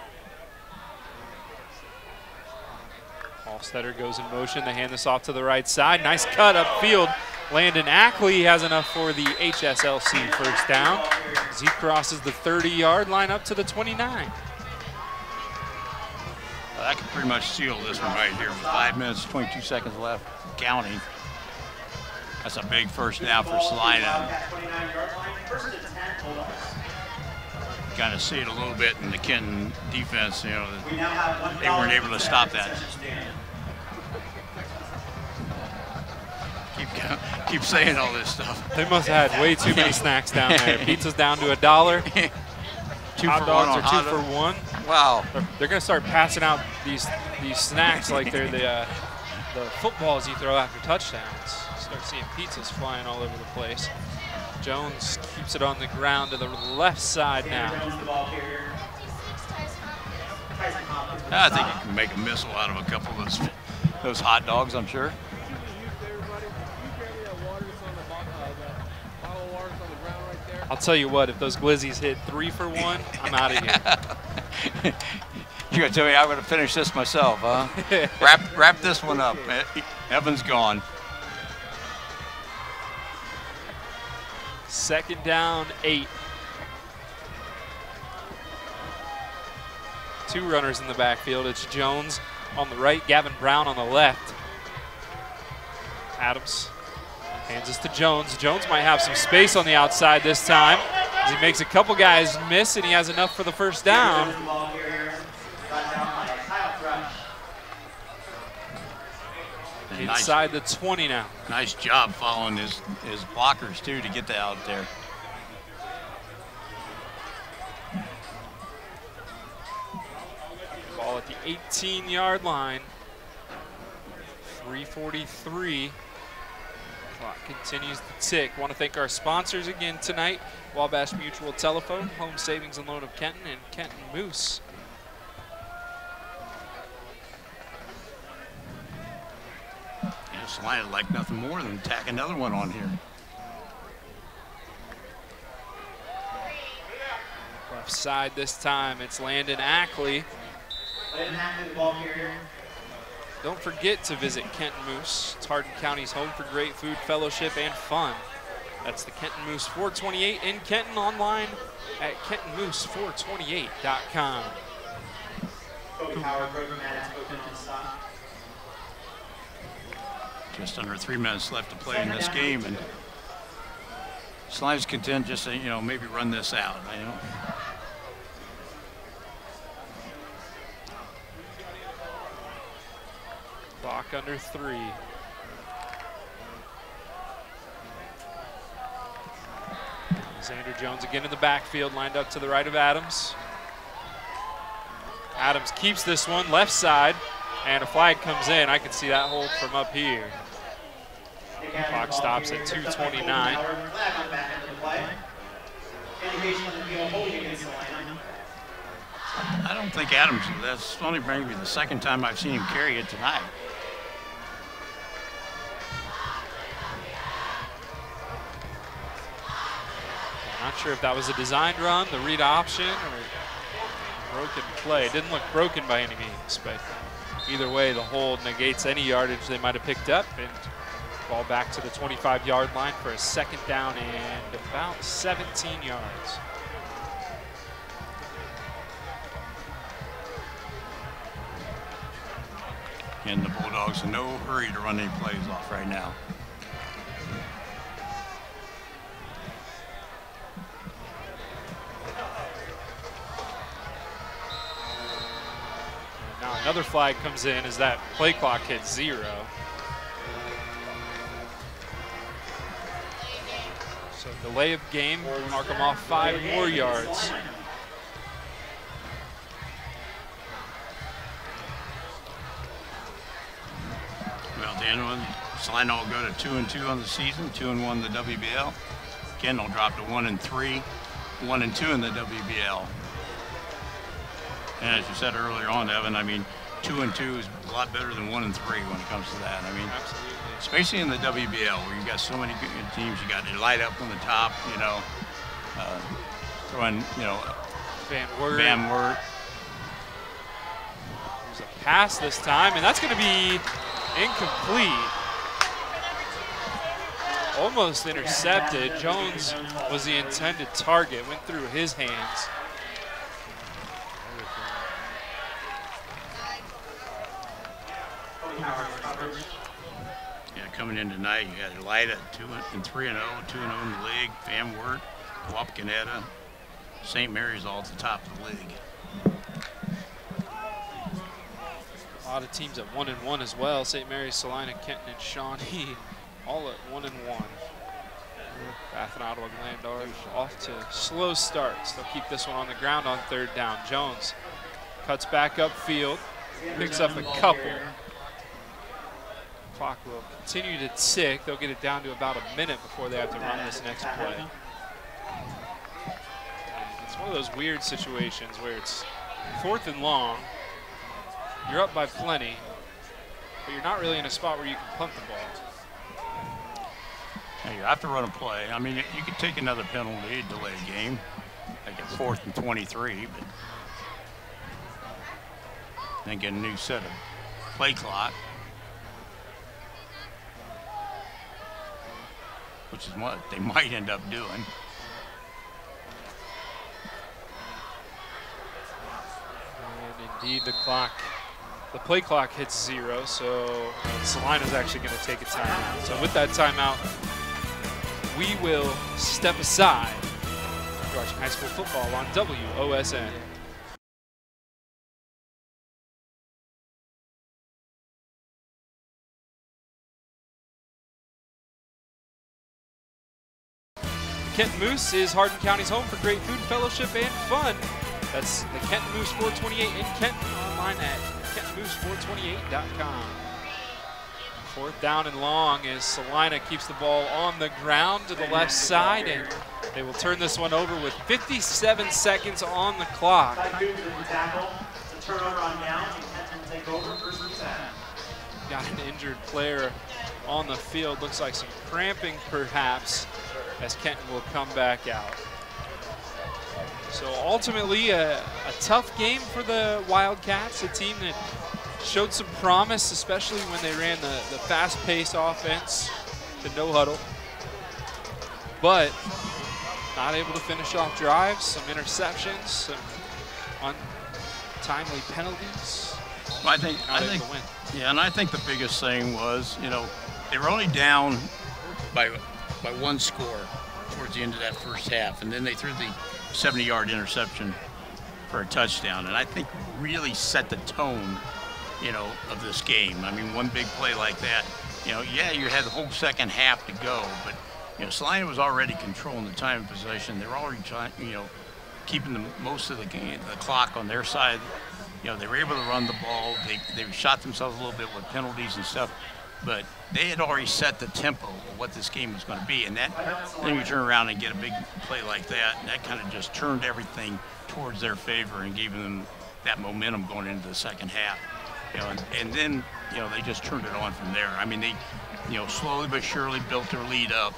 Allstetter goes in motion. They hand this off to the right side. Nice cut upfield. Landon Ackley has enough for the HSLC first down as he crosses the 30-yard line up to the 29. Uh, that could pretty much seal this one right here five minutes, 22 seconds left, counting. That's a big first down for Celina. Wildcat 29-yard line, first and 10, Bulldogs. Kind of see it a little bit in the Kenton defense, you know, They weren't able to stop that. Keep keep saying all this stuff. They must have had way too many snacks down there. Pizza's down to a dollar. Two Hot for dogs one are on two for one. Wow. They're, they're gonna start passing out these these snacks like they're the uh, the footballs you throw after touchdowns. Start seeing pizzas flying all over the place. Jones keeps it on the ground to the left side now. Jones, the ball carrier. Tyson Hopkins with I think you can make a missile out of a couple of those those hot dogs, I'm sure. I'll tell you what, if those Glizzies hit three for one, I'm out of here. You're gonna tell me I'm gonna finish this myself, huh? wrap wrap this one up. Eh, Evan's gone. Second down, eight. Two runners in the backfield. It's Jones on the right, Gavin Brown on the left. Adams hands this to Jones. Jones might have some space on the outside this time as he makes a couple guys miss and he has enough for the first down. Inside nice, the 20 now. Nice job following his, his blockers too to get that out there. Ball at the 18 yard line. 343. Clock continues to tick. Want to thank our sponsors again tonight. Wabash Mutual Telephone, Home Savings and Loan of Kenton, and Kenton Moose. Yeah, Celina like nothing more than tack another one on here. Left side this time. It's Landon Ackley. Landon Ackley, the ball carrier. Don't forget to visit Kenton Moose. It's Hardin County's home for great food, fellowship, and fun. That's the Kenton Moose 428 in Kenton online at kentonmoose428.com. Just under three minutes left to play in this game, and Celina's content just to, you know, maybe run this out. You know. Clock under three. Xander Jones again in the backfield, lined up to the right of Adams. Adams keeps this one left side, and a flag comes in. I can see that hold from up here. Clock stops at 229. I don't think Adams, that's only maybe the second time I've seen him carry it tonight. Not sure if that was a designed run, the read option, or broken play. Didn't look broken by any means, but either way, the hold negates any yardage they might have picked up, and ball back to the 25-yard line for a second down and about 17 yards. And the Bulldogs in no hurry to run any plays off right now. Another flag comes in as that play clock hits zero. So delay of game, mark them off five more yards. Well, Dan, Celina will go to two and two on the season, two and one in the WBL. Kenton dropped to one and three, one and two in the WBL. And as you said earlier on, Evan, I mean, two and two is a lot better than one and three when it comes to that. I mean, Absolutely. especially in the WBL where you've got so many good teams. You got to light up on the top, you know, uh, throwing, you know, Van Wert. Van Wert. There's a pass this time, and that's going to be incomplete. Almost intercepted. Jones was the intended target, went through his hands. Coming in tonight, you got Elida, 2 and 3 and 0, 2 and 0 in the league. Van Wert, St. Mary's all at the top of the league. A lot of teams at one and one as well. St. Mary's, Celina, Kenton, and Shawnee, all at one and one. Bath and Ottawa Glandorf off to slow starts. They'll keep this one on the ground on third down. Jones cuts back upfield, picks up a couple clock will continue to tick. They'll get it down to about a minute before they have to run this next play. It's one of those weird situations where it's fourth and long, you're up by plenty, but you're not really in a spot where you can punt the ball. Now you have to run a play. I mean, you could take another penalty, delay a game, like at fourth and 23, but then get a new set of play clock. Which is what they might end up doing. And indeed, the clock, the play clock hits zero, so Celina's actually going to take a timeout. So with that timeout, we will step aside. You're watching high school football on WOSN. Kent Moose is Hardin County's home for great food, fellowship, and fun. That's the Kent Moose 428 in Kent online at kentmoose428.com. Fourth down and long as Celina keeps the ball on the ground to the left side, and they will turn this one over with 57 seconds on the clock. Tycoons with the tackle. It's a turnover on down, and Kent will take over first and 10. Got an injured player on the field. Looks like some cramping perhaps as Kenton will come back out. So ultimately a, a tough game for the Wildcats, a team that showed some promise, especially when they ran the, the fast-paced offense, the no huddle. But not able to finish off drives, some interceptions, some untimely penalties. I think, I think, yeah, and I think the biggest thing was, you know, they were only down by by one score towards the end of that first half, and then they threw the 70-yard interception for a touchdown, and I think really set the tone, you know, of this game. I mean, one big play like that, you know, yeah, you had the whole second half to go, but you know, Celina was already controlling the time of possession. They were already trying, you know, keeping the most of the game, the clock on their side. You know, they were able to run the ball. They, they shot themselves a little bit with penalties and stuff, but they had already set the tempo of what this game was going to be. And that, then you turn around and get a big play like that, and that kind of just turned everything towards their favor and gave them that momentum going into the second half. You know, and, and then you know they just turned it on from there. I mean, they, you know, slowly but surely built their lead up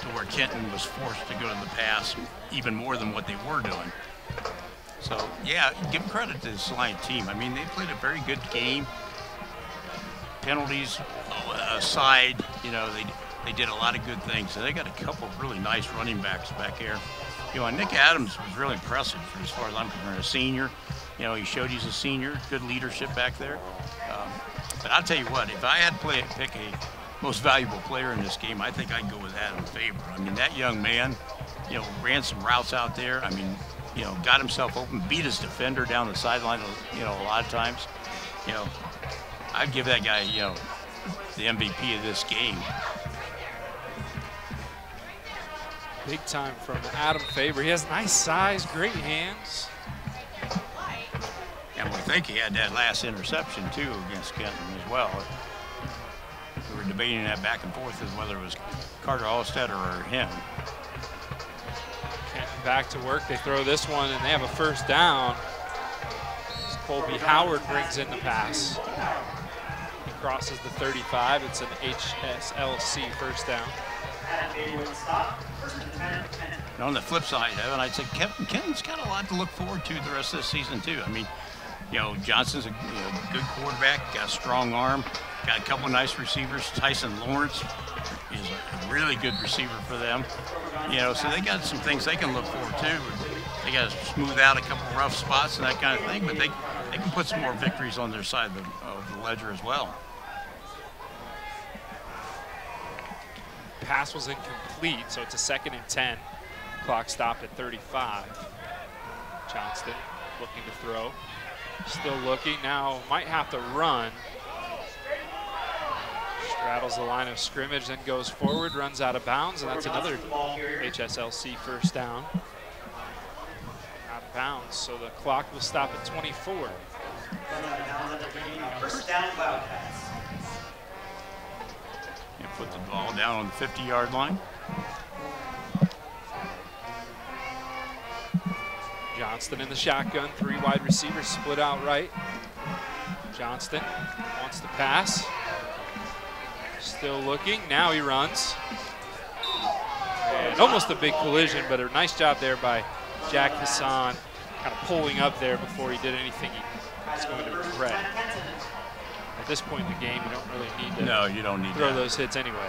to where Kenton was forced to go to the pass even more than what they were doing. So yeah, give credit to the Celina team. I mean, they played a very good game. Penalties aside, you know, they they did a lot of good things. So they got a couple of really nice running backs back here. You know, Nick Adams was really impressive as far as I'm concerned. A senior, you know, he showed he's a senior. Good leadership back there. Um, but I'll tell you what, if I had to play, pick a most valuable player in this game, I think I'd go with Adam Faber. I mean, that young man, you know, ran some routes out there. I mean, you know, got himself open, beat his defender down the sideline, you know, a lot of times. You know, I'd give that guy, you know, the MVP of this game. Big time from Adam Faber. He has nice size, great hands. And we think he had that last interception too against Kenton as well. We were debating that back and forth as whether it was Carter Allstead or him. Kenton back to work. They throw this one and they have a first down. Colby Howard brings in the pass. Crosses the 35. It's an HSLC first down. And 10, Kent. And on the flip side, Evan, I'd say Kenton, Kenton's got a lot to look forward to the rest of the season too. I mean, you know, Johnston's a you know, good quarterback, got a strong arm, got a couple nice receivers. Tyson Lawrence is a really good receiver for them. You know, so they got some things they can look forward to. They got to smooth out a couple rough spots and that kind of thing, but they they can put some more victories on their side of the, of the ledger as well. Pass was incomplete, so it's a second and 10. Clock stopped at 35. Johnston looking to throw. Still looking, now might have to run. Straddles the line of scrimmage, then goes forward, runs out of bounds, and that's another HSLC first down. Out of bounds, so the clock will stop at 24. Running down at the beginning. First down, Wildcats. And put the ball down on the 50-yard line. Johnston in the shotgun, three wide receivers split out right. Johnston wants to pass. Still looking, now he runs. And almost a big collision, but a nice job there by Jack Hassan, kind of pulling up there before he did anything he was going to regret. At this point in the game, you don't really need to No, you don't need throw that. those hits anyway.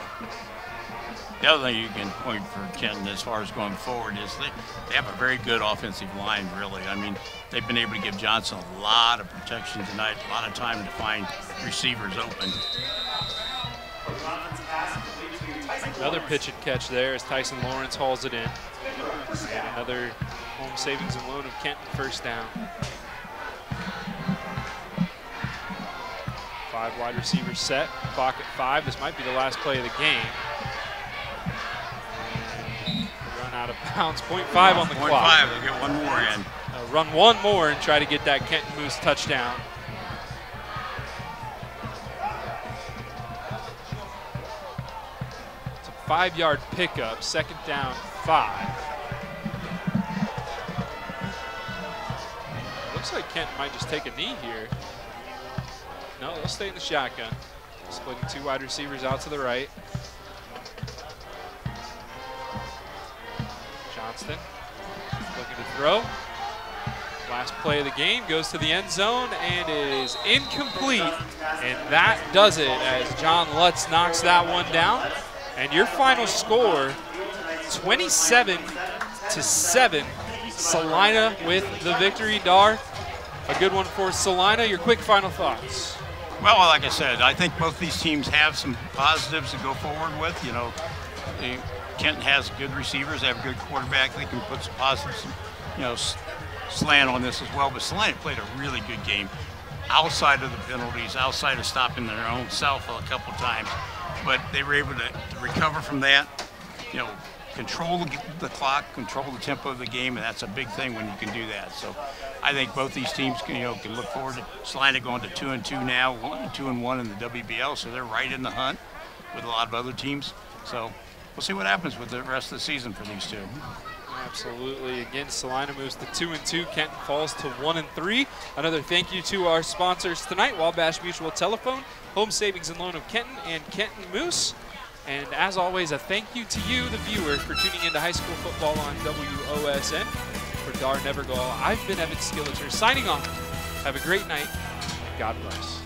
The other thing you can point for Kenton as far as going forward is they, they have a very good offensive line, really. I mean, they've been able to give Johnston a lot of protection tonight, a lot of time to find receivers open. Another pitch and catch there as Tyson Lawrence hauls it in. And another home savings and loan of Kenton first down. Five wide receivers set, clock at five. This might be the last play of the game. Run out of bounds, point five on the Point clock. they'll get one more in. Uh, run one more and try to get that Kenton Moose touchdown. It's a five-yard pickup, second down, five. Looks like Kent might just take a knee here. No, they'll stay in the shotgun. Splitting two wide receivers out to the right. Johnston looking to throw. Last play of the game goes to the end zone and is incomplete. And that does it as John Lutz knocks that one down. And your final score 27 to 7. Celina with the victory. Dar, a good one for Celina. Your quick final thoughts. Well, like I said, I think both these teams have some positives to go forward with. You know, they, Kenton has good receivers, they have a good quarterback. They can put some positives, you know, slant on this as well. But Celina played a really good game outside of the penalties, outside of stopping their own self a couple times. But they were able to, to recover from that. You know, control the, clock, control the tempo of the game, and that's a big thing when you can do that. So, I think both these teams can, you know, can look forward to Celina going to two and two now, one, two and one in the WBL, so they're right in the hunt with a lot of other teams. So, we'll see what happens with the rest of the season for these two. Absolutely. Again, Celina moves to two and two. Kenton falls to one and three. Another thank you to our sponsors tonight: Wabash Mutual Telephone, Home Savings and Loan of Kenton, and Kenton Moose. And as always, a thank you to you, the viewer, for tuning into high school football on WOSN. For Dar Nevergall, I've been Evan Skilliter signing off. Have a great night. God bless.